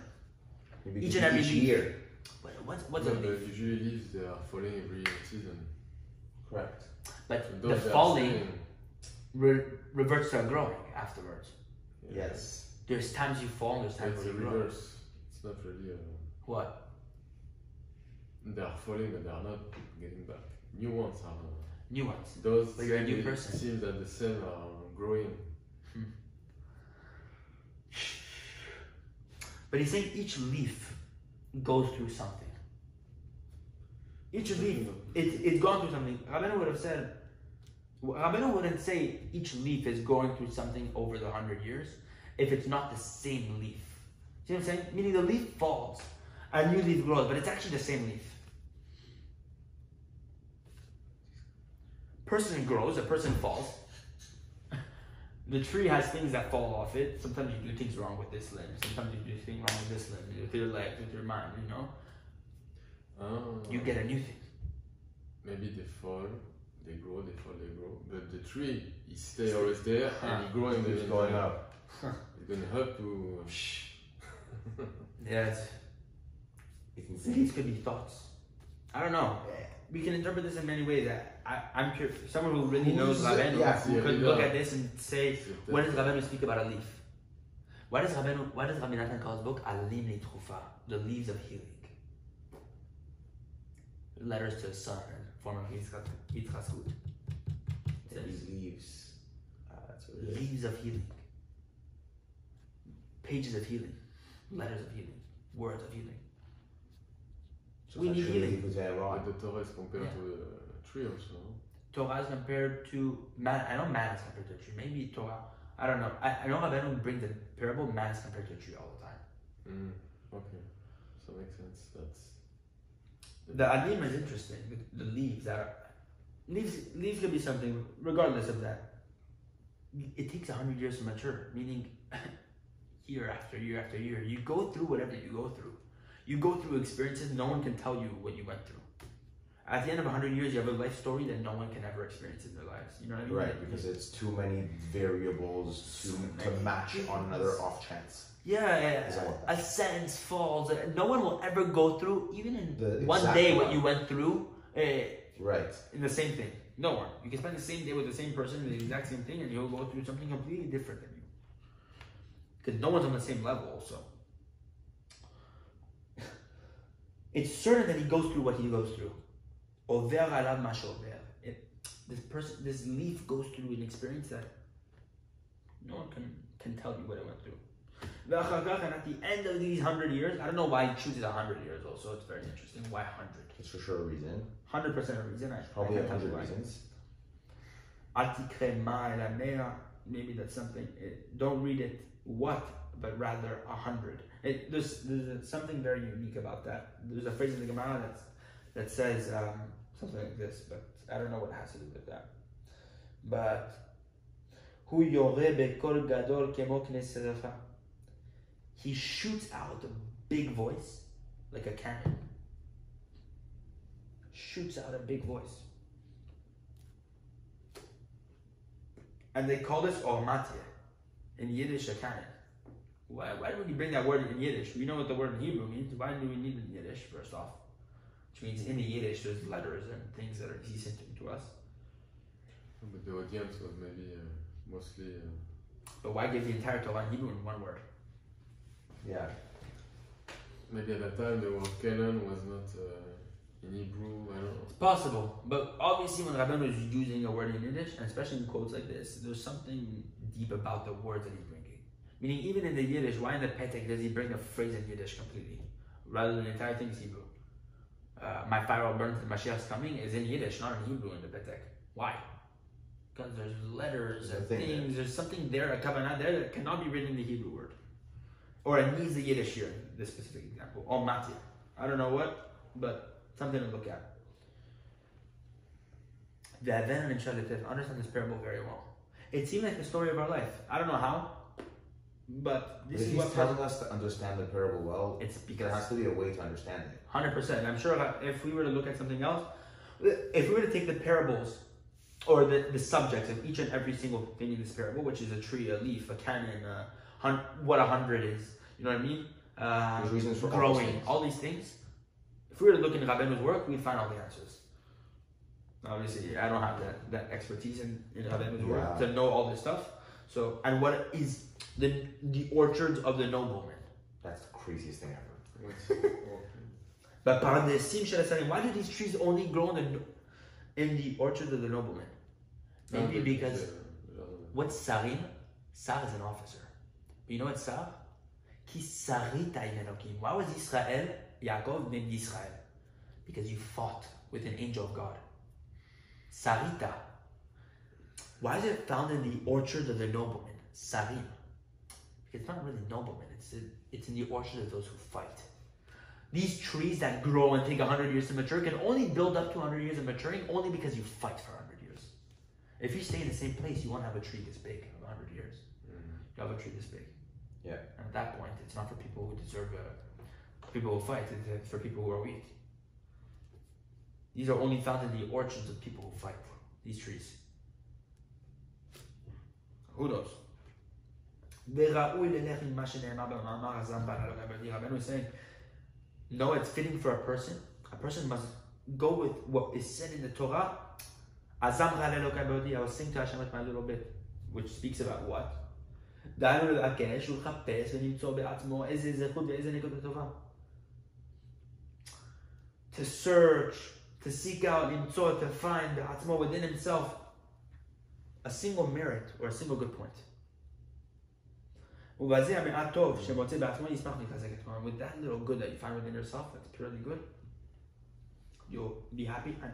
Maybe each each and every each leaf. year. What, what's what's No, a but leaf? usually leaves they are falling every season. Correct. But So the those falling staying. re- reverts to growing afterwards. Yes. There's times you fall, there's times It's you grow. reverse. It's not really. Uh, What? they are falling, but they are not getting back. New ones are. New ones. those. But you're a new it person. seems that the cells are growing. But he's saying each leaf goes through something. Each leaf, mm-hmm. it, it's gone through something. Rabbeinu would have said, Rabbeinu wouldn't say each leaf is going through something over the hundred years if it's not the same leaf. See what I'm saying? Meaning the leaf falls, a new leaf grows, but it's actually the same leaf. person grows, a person falls. The tree has things that fall off it. Sometimes you do things wrong with this limb. Sometimes you do things wrong with this limb, with your legs, with your mind. You know, Ah, you get a new thing. Maybe they fall, they grow, they fall, they grow. But the tree, he stay always there and he grow in the Keeps going up. It's gonna help to. <laughs> Yes, You can these could be thoughts. I don't know. We can interpret this in many ways. I, I'm curious. Someone who really knows? Yeah, who yeah, could yeah. look at this and say, What does peut-être- speak about a leaf? Why does Rabbeinu, why does Rabbi Nathan call his book Alim Litrufa, the leaves of healing? Letters to his son in form of Yitzchak- Yitzchakut. These leaves. Uh, that's what it is. Leaves of healing. Pages of healing. Letters of healing. Words of healing. So We need healing. Good to But have the Torah is compared to also. no? Torah is compared to man. I know man is compared to a tree. Maybe Torah. I don't know. I, I know Rabbeinu brings the parable. Man is compared to a tree all the time. Mm, okay, so makes sense. That's The alim is interesting. The, the leaves that are, leaves leaves could be something. Regardless of that, it takes a hundred years to mature. Meaning, <laughs> year after year after year, you go through whatever you go through. You go through experiences no one can tell you what you went through. At the end of a hundred years, you have a life story that no one can ever experience in their lives. You know what I mean? Right, because it's too many variables to, So to match on another off chance. Yeah, yeah. a sentence falls. No one will ever go through, even in The one day, what you went through. Uh, Right. in the same thing. No one. You can spend the same day with the same person, the exact same thing, and you'll go through something completely different than you. Because no one's on the same level, also. <laughs> It's certain that he goes through what he goes through Over alav ma she'over. It- This person, this leaf goes through an experience that no one can, can tell you what it went through. ואחר כך, And at the end of these hundred years, I don't know why he chooses a hundred years also, it's very interesting. Why hundred? That's for sure a reason. Hundred percent of reason. I Probably I a can't tell hundred you why. reasons. Al tikre ma el hamea, maybe that's something. It, don't read it what, but rather a hundred. It, there's, there's something very unique about that. There's a phrase in the Gemara that's, that says um, something like this, but I don't know what it has to do with that. But yore bekol gadol. He shoots out a big voice like a cannon. Shoots out a big voice. And they call this Ormatye. In Yiddish, a cannon. Why, why would you bring that word in Yiddish? We know what the word in Hebrew means. Why do we need it in Yiddish, first off? Which means in the Yiddish, there's letters and things that are decent to us. But the audience was maybe uh, mostly. Uh, But why give the entire Torah in Hebrew in one word? Yeah. maybe at that time the word canon was not uh, in Hebrew. I don't know. It's possible, but obviously when Rabbeinu is using a word in Yiddish, and especially in quotes like this, there's something deep about the words that he's bringing. Meaning, even in the Yiddish, why in the Petek does he bring a phrase in Yiddish completely, rather than the entire thing is Hebrew? Uh, my fire will burn till Mashiach is coming is in Yiddish, not in Hebrew in the Petek. Why? Because there's letters and thing things, there's something there, a kavanah there that cannot be written in the Hebrew word. Or it needs the Yiddish here, this specific example. Or Matya. I don't know what, but something to look at. The Advent and Shalatif understand this parable very well. It seemed like the story of our life. I don't know how, but But this if is he's telling us to understand the parable well, it's because there has to be a way to understand it. Hundred percent. I'm sure if we were to look at something else, if we were to take the parables or the, the subjects of each and every single thing in this parable, which is a tree, a leaf, a cannon, a hun- what a hundred is, you know what I mean? Uh, There's reasons for growing, all these things. If we were to look into Rabbeinu's work, we'd find all the answers. Obviously, I don't have that, that expertise in, in Rabbeinu's work to know all this stuff. So, and what is the the orchards of the nobleman? That's the craziest thing ever. But Shalasalim, why do these trees only grow in the, in the orchard of the nobleman? Maybe because what's Sarim? Sar is an officer. But you know what Sar? Ki. Why was Israel, Yaakov named Israel? Because you fought with an angel of God. Sarita. Why is it found in the orchard of the nobleman? Sarim. Because it's not really noblemen. It's in, it's in the orchard of those who fight. These trees that grow and take 100 years to mature can only build up to 100 years of maturing only because you fight for 100 years. If you stay in the same place, you won't have a tree this big of 100 years. Mhm. You have a tree this big. Yeah. And at that point, it's not for people who deserve a, people who fight, it's for people who are weak. These are only found in the orchards of people who fight, these trees. saying, no, it's fitting for a person. A person must go with what is said in the Torah. הזמרה לאלוקי בעודי, I will sing to Hashem with my little bit, which speaks about what? דהיינו לבקש ולחפש ולמצוא בעצמו איזה זכות ואיזה נקודה טובה. To search, to seek out, למצוא, to find בעצמו within himself a single merit or a single good point. With that little good that you find within yourself, that's purely good, you'll be happy and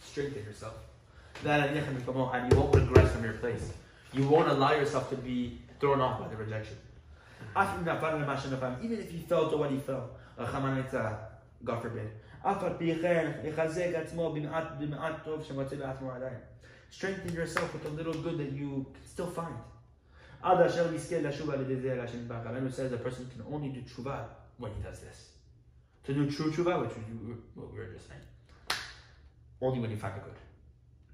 strengthen yourself. And you won't regress from your place. You won't allow yourself to be thrown off by the rejection. Even if you fell to what you fell, uh, God forbid strengthen yourself with the little good that you can still find. Ad Hashem says a person can only do tshuva when he does this. To do true tshuva, which what we were just saying, only when you find the good.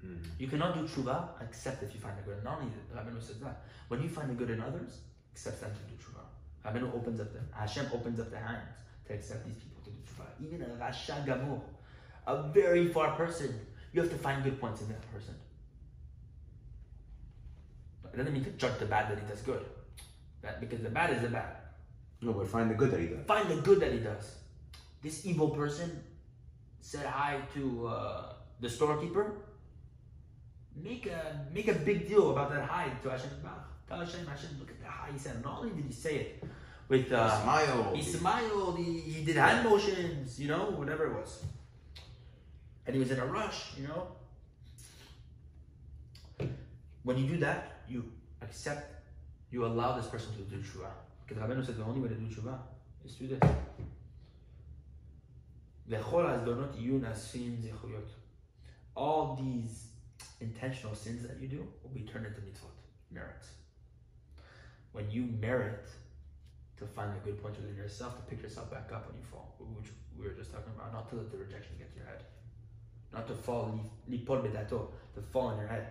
Mm. You cannot do tshuva except if you find the good. Not only Rabbeinu says that, when you find the good in others, accept them to do tshuva. Rabbeinu opens up the Hashem opens up the hands to accept these people to do tshuva. Even a rasha gamur, a very far person, you have to find good points in that person. It doesn't mean to judge the bad that he does good. That, because the bad is the bad. No, but find the good that he does. Find the good that he does. This evil person said hi to uh, the storekeeper. Make a make a big deal about that hi to Hashem. Tell Hashem, Hashem, look at the hi he said. Not only did he say it with uh, Smile. he smiled, he, he did hand motions, you know, whatever it was. And he was in a rush, you know. When you do that, you accept, you allow this person to do tshuva. Because Rabbeinu said the only way to do tshuva is through this. All these intentional sins that you do will be turned into mitzvot, merits. When you merit to find a good point within yourself, to pick yourself back up when you fall, which we were just talking about, not to let the rejection get to your head, not to fall, to fall in your head,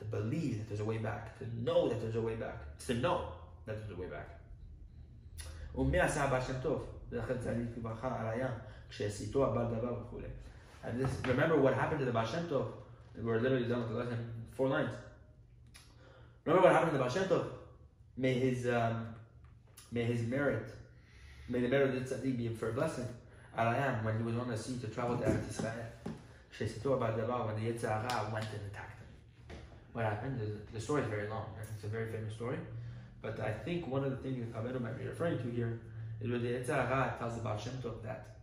to believe that there's a way back, to know that there's a way back, to know that there's a way back. הבא שם טוב, ולכן צדיק וברכה על הים, הבא דבר And this, remember what happened to the Baal Shem We're literally done with the lesson, four lines. Remember what happened to the Baal May his, um, may his merit, may the merit of the tzaddik be for a blessing. Alayam, when he was on the sea to travel to Eretz Israel. When the Yetzer Hara went and attacked. What happened? The, the story is very long. right? It's a very famous story. But I think one of the things that might be referring to here is when the Yetzer Hara tells the Baal Shem Tov that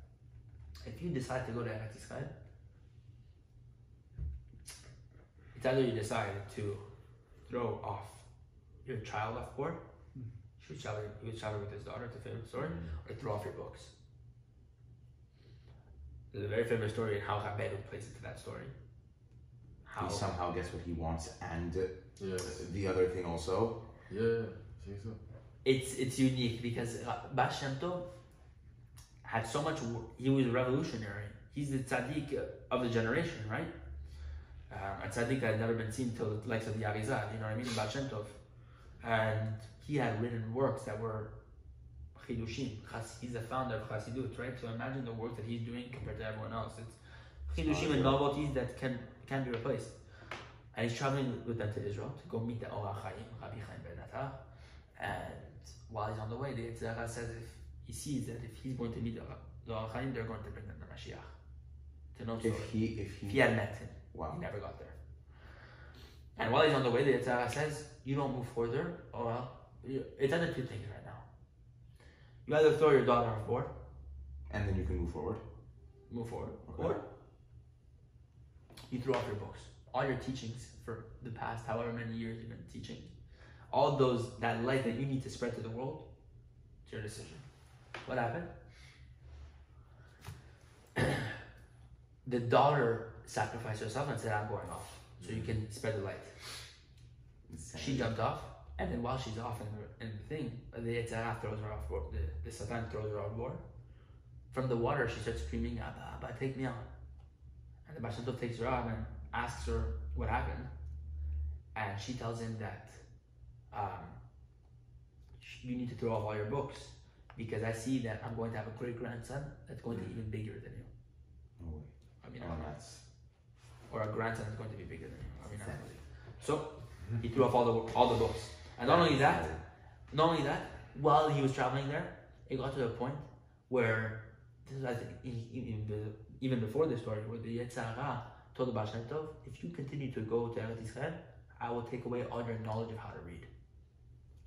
if you decide to go to Eretz Israel, it's either you decide to throw off your child off board, he was traveling, he was traveling with his daughter, it's a famous story, mm-hmm. or throw off your books. There's a very famous story in how Kaberu plays into that story. How He somehow gets what he wants and uh, Yes. the other thing also. Yeah, I think so. it's it's unique because uh, Baal Shem Tov had so much. He was a revolutionary. He's the tzaddik uh, of the generation, right? Um, a tzaddik had never been seen till the likes of the Arizal. You know what I mean? Baal Shem Tov, and he had written works that were chidushim. Chas- He's the founder of Chassidut, right? So imagine the work that he's doing compared to everyone else. It's chidushim and novelties that can can be replaced. And he's traveling with them to Israel to go meet the Or HaChaim, Rabbi Chaim Ben Attar. And while he's on the way, the Yetzer Hara says if he sees that if he's going to meet the Or HaChaim, they're going to bring them the Mashiach. To know. If he, if If he he, had met him, wow. he never got there. And while he's on the way, the Yetzer Hara says, you don't move further, or it's either two things right now. You either throw your daughter off board, And then you can move forward. move forward, Okay. or you threw off your books. All your teachings for the past however many years you've been teaching, all those that light that you need to spread to the world, it's your decision. What happened? <clears throat> the daughter sacrificed herself and said, I'm going off. so you mm. can spread the light. She jumped off, and then while she's off in the, in the thing, the Yetzer Hara throws her off board. The, the Satan throws her off board. From the water, she starts screaming, Abba, Abba, take me out. And the Tov takes her out and asks her what happened. And she tells him that um, you need to throw off all your books because I see that I'm going to have a great grandson that's going to be even bigger than you. No way. I mean, Oh, that's or a grandson that's going to be bigger than you. I mean, I don't. So he threw off all the all the books, and not only that, not only that, while he was traveling there, it got to a point where this is I think e- e- the- even before this story, where the Yetzer Hara told the Baal Shem Tov, if you continue to go to Eretz Israel, I will take away all your knowledge of how to read.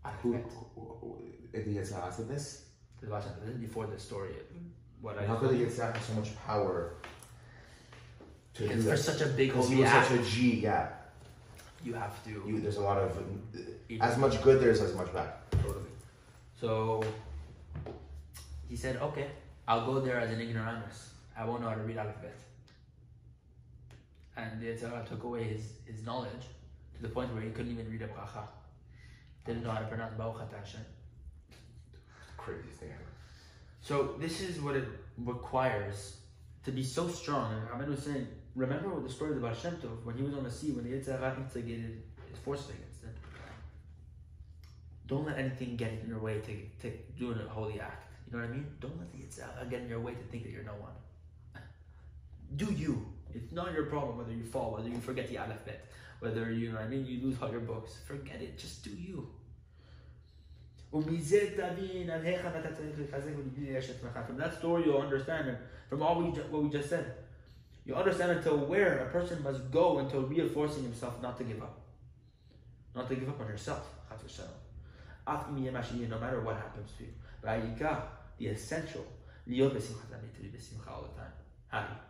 I Who, expect who, who, who the Yetzer Hara said this? the Baal Shem Tov. This is before the story. Mm-hmm. What I How could the Yetzer Hara have so much power to do because for that? such a big Because he was act, such a G, yeah. you have to. You, there's a lot of eat as much good there's as much bad. Totally. So he said, okay, I'll go there as an ignoramus. I won't know how to read alphabet. And the Yetzer Hara took away his, his knowledge to the point where he couldn't even read a bracha. Didn't know how to pronounce Baruch Hashem. Craziest thing ever. So this is what it requires to be so strong. And Ahmed was saying, remember what the story of the Baal Shem Tov, when he was on the sea, when the Yetzer Hara instigated his forces against him. Don't let anything get in your way to, to doing a holy act. You know what I mean? Don't let the Yetzer Hara get in your way to think that you're no one do you. It's not your problem whether you fall, whether you forget the alphabet, whether you know what I mean, you lose all your books. Forget it, just do you. From that story, you'll understand it. From all we what we just said, you understand until where a person must go until reinforcing himself not to give up, not to give up on yourself. No matter what happens to you, the essential, all the time, happy.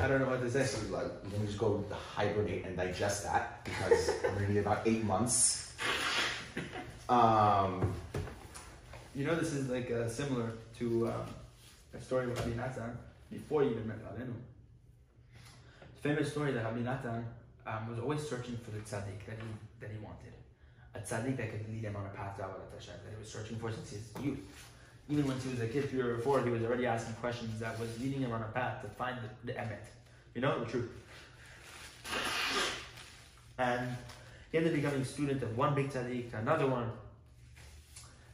I don't know what to say. so like, let me just go hibernate and digest that because <laughs> I'm gonna need about eight months. Um, You know, this is like uh, similar to um, a story with Rabbi Natan before he even met Rabbeinu. Famous story that Rabbi Natan um, was always searching for the tzaddik that he that he wanted, a tzaddik that could lead him on a path to Avodat Hashem that he was searching for since his youth. Even when he was a kid, three or four, he was already asking questions that was leading him on a path to find the, the emet, you know, the truth. And he ended up becoming a student of one big tzaddik, another one,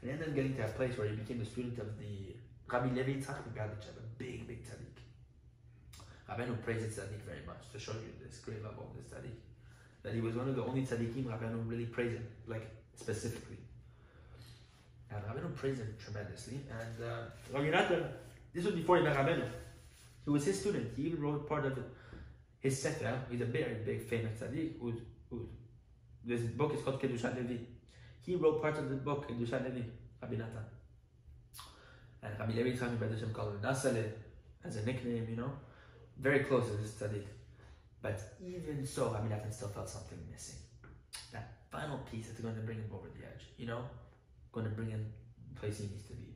and ended up getting to a place where he became the student of the Rabbi Levi Yitzhak Lubavitch, a big, big tzaddik. Rabbeinu praised the tzaddik very much to show you this great level of this tzaddik. That he was one of the only tzaddikim Rabbeinu really praised him, like specifically. And Rabbeinu praised him tremendously. And uh, Rabbi Natan, this was before he met Rabbeinu. He was his student. He even wrote part of. His sefer, he's a very big famous tzaddik. Who's, who's, this book is called Kedushat Levi. He wrote part of the book Kedushat Levi, Rabbi Natan. And Rabbi Levi Lubavitch Hashem called him Nasale as a nickname, you know. Very close to this tzaddik. But even so, Rabbi Natan still felt something missing. That final piece that's going to bring him over the edge, you know? Going to bring him the place he needs to be.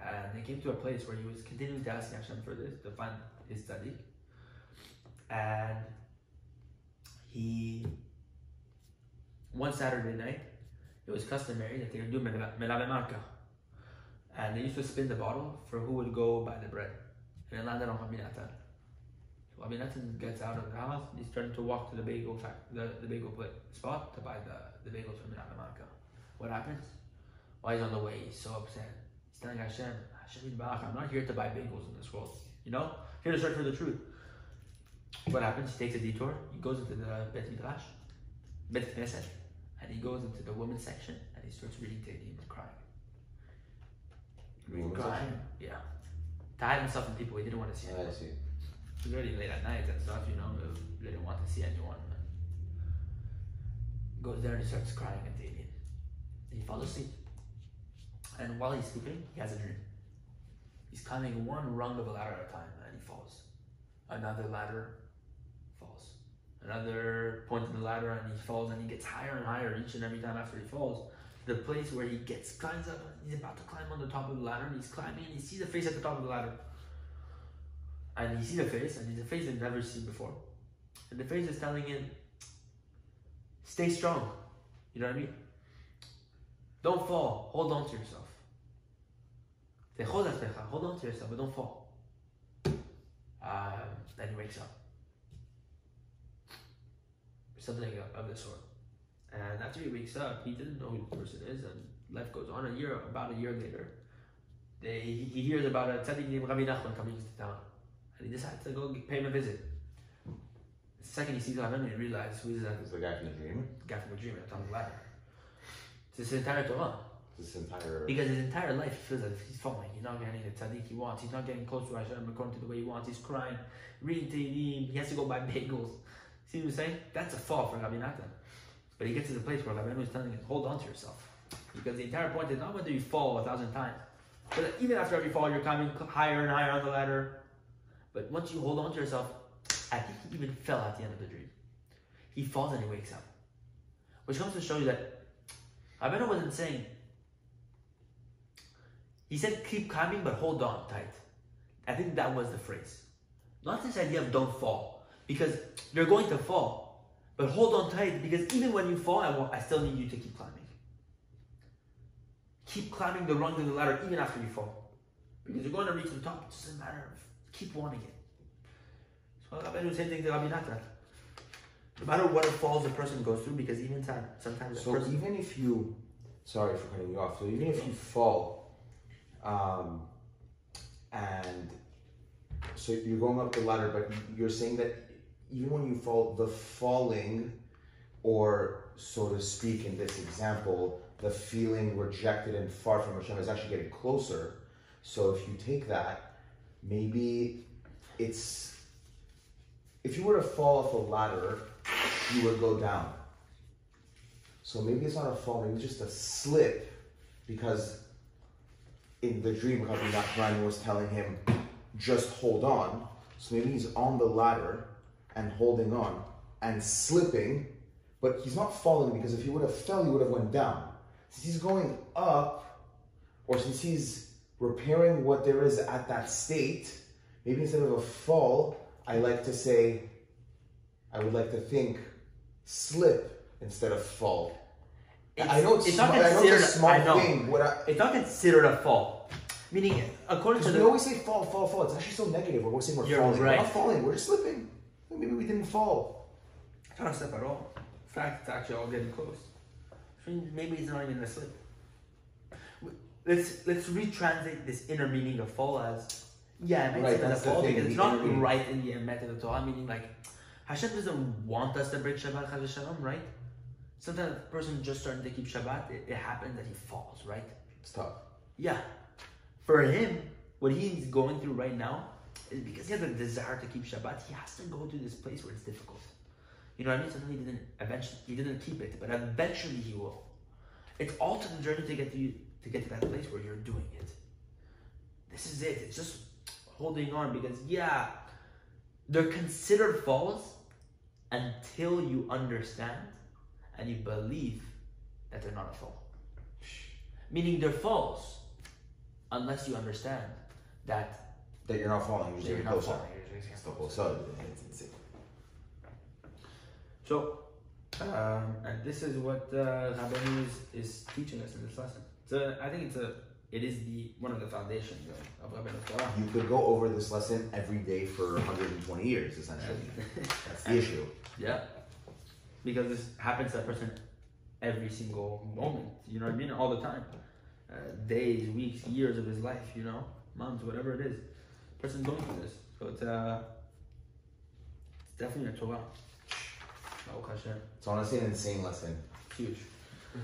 And he came to a place where he was continuing to ask Hashem for this, to find his tzaddik. And he, one Saturday night, it was customary that they would do melave marka. And they used to spin the bottle for who would go buy the bread. And it landed on Rabbi Natan. So Rabbi Natan gets out of the house and he's starting to walk to the bagel fact, the, the bagel spot to buy the, the bagels for melave marka. What happens? While he's on the way, he's so upset. He's telling Hashem, Hashem I'm not here to buy bagels in this world. You know? Here to search for the truth. What happens? He takes a detour. He goes into the Bet Midrash, Bet Knesset, and he goes into the women's section and he starts reading Tehillim and crying. Crying. Yeah. To hide himself from people he didn't want to see. I see. It was already late at night and stuff, you know. He didn't want to see anyone. He goes there and he starts crying at Damien. He falls asleep. And while he's sleeping, he has a dream. He's climbing one rung of a ladder at a time and he falls. Another ladder falls. Another point in the ladder and he falls and he gets higher and higher each and every time after he falls. The place where he gets climbs up, he's about to climb on the top of the ladder and he's climbing and he sees a face at the top of the ladder. And he sees a face and it's a face he's never seen before. And the face is telling him, stay strong. You know what I mean? Don't fall. Hold on to yourself. Say, hold on hold on to yourself, but don't fall. Um, then he wakes up. Something of, of the sort. And after he wakes up, he doesn't know who the person is, and life goes on. A year, about a year later, they, he hears about a tzaddik named Rabbi Nachman coming into town, and he decides to go pay him a visit. The second he sees Rabbi, he realizes who is that? It's the guy from the dream. The guy from the dream at the top of the ladder. It's his entire Torah. This entire. Because his entire life feels like he's falling. He's not getting the tzaddik he wants. He's not getting close to Hashem according to the way he wants. He's crying, reading Tehillim. He has to go buy bagels. See what I'm saying? That's a fall for Rabbi Natan. But he gets to the place where Rabbi is telling him, hold on to yourself. Because the entire point is not whether you fall a thousand times, but even after every fall, you're climbing higher and higher on the ladder. But once you hold on to yourself, I think he even fell at the end of the dream. He falls and he wakes up. Which comes to show you that Rabbeinu wasn't saying, he said keep climbing but hold on tight. I think that was the phrase. Not this idea of don't fall. Because you're going to fall. But hold on tight because even when you fall, I, want, I still need you to keep climbing. Keep climbing the rung of the ladder even after you fall. Because you're going to reach the top. It doesn't matter. Of keep wanting it. So Rabbeinu same thing to Rabbi Natan. No matter what falls the person goes through, because even time, sometimes So person, even if you, sorry for cutting you off. So even if you fall, um, and so you're going up the ladder, but you're saying that even when you fall, the falling, or so to speak, in this example, the feeling rejected and far from Hashem is actually getting closer. So if you take that, maybe it's if you were to fall off a ladder, you would go down. So maybe it's not a fall, maybe it's just a slip because in the dream, Rabbi Nachman was telling him, just hold on. So maybe he's on the ladder and holding on and slipping, but he's not falling because if he would have fell, he would have went down. Since he's going up, or since he's repairing what there is at that state, maybe instead of a fall, I like to say, I would like to think, slip instead of fall. I know it's, it's not I know it's a considered. small I know. thing. What I, It's not considered a fall. Meaning, according to because we the always say fall, fall, fall. It's actually so negative. We're always saying we're falling. We're not falling. We're just slipping. Maybe we didn't fall. It's not a step at all. In fact, it's actually all getting close. Maybe it's not even a slip. Let's let's retranslate this inner meaning of fall as yeah, it makes Right, it a that's the fall thing, because it's not right in the emet of the Torah. Meaning like Hashem doesn't want us to break Shabbat Shalom, right? Sometimes a person just starting to keep Shabbat, it, it happens that he falls, right? It's tough. Yeah. For him, what he's going through right now is because he has a desire to keep Shabbat, he has to go to this place where it's difficult. You know what I mean? Sometimes he didn't eventually he didn't keep it, but eventually he will. It's all to the journey to get to you to get to that place where you're doing it. This is it. It's just holding on because yeah, they're considered falls until you understand and you believe that they're not a fall. Meaning they're false unless you understand that That you're not falling. You're just you're not closer. falling. You're just It's the whole side. It's insane. So, um, and this is what uh, Rabbeinu is, is teaching us in this lesson. So I think it's a, it is the one of the foundations of, of Rabbeinu Torah. You could go over this lesson every day for 120 years, essentially. That's the issue. Yeah, because this happens to a person every single moment. You know what I mean? All the time, uh, days, weeks, years of his life. You know, months, whatever it is. Person going through this. So it's uh, it's definitely a Torah. Baruch Hashem. It's honestly an insane lesson. It's huge.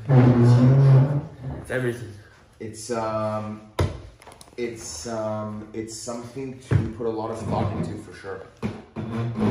<laughs> It's everything. It's um, it's um, it's something to put a lot of thought into for sure.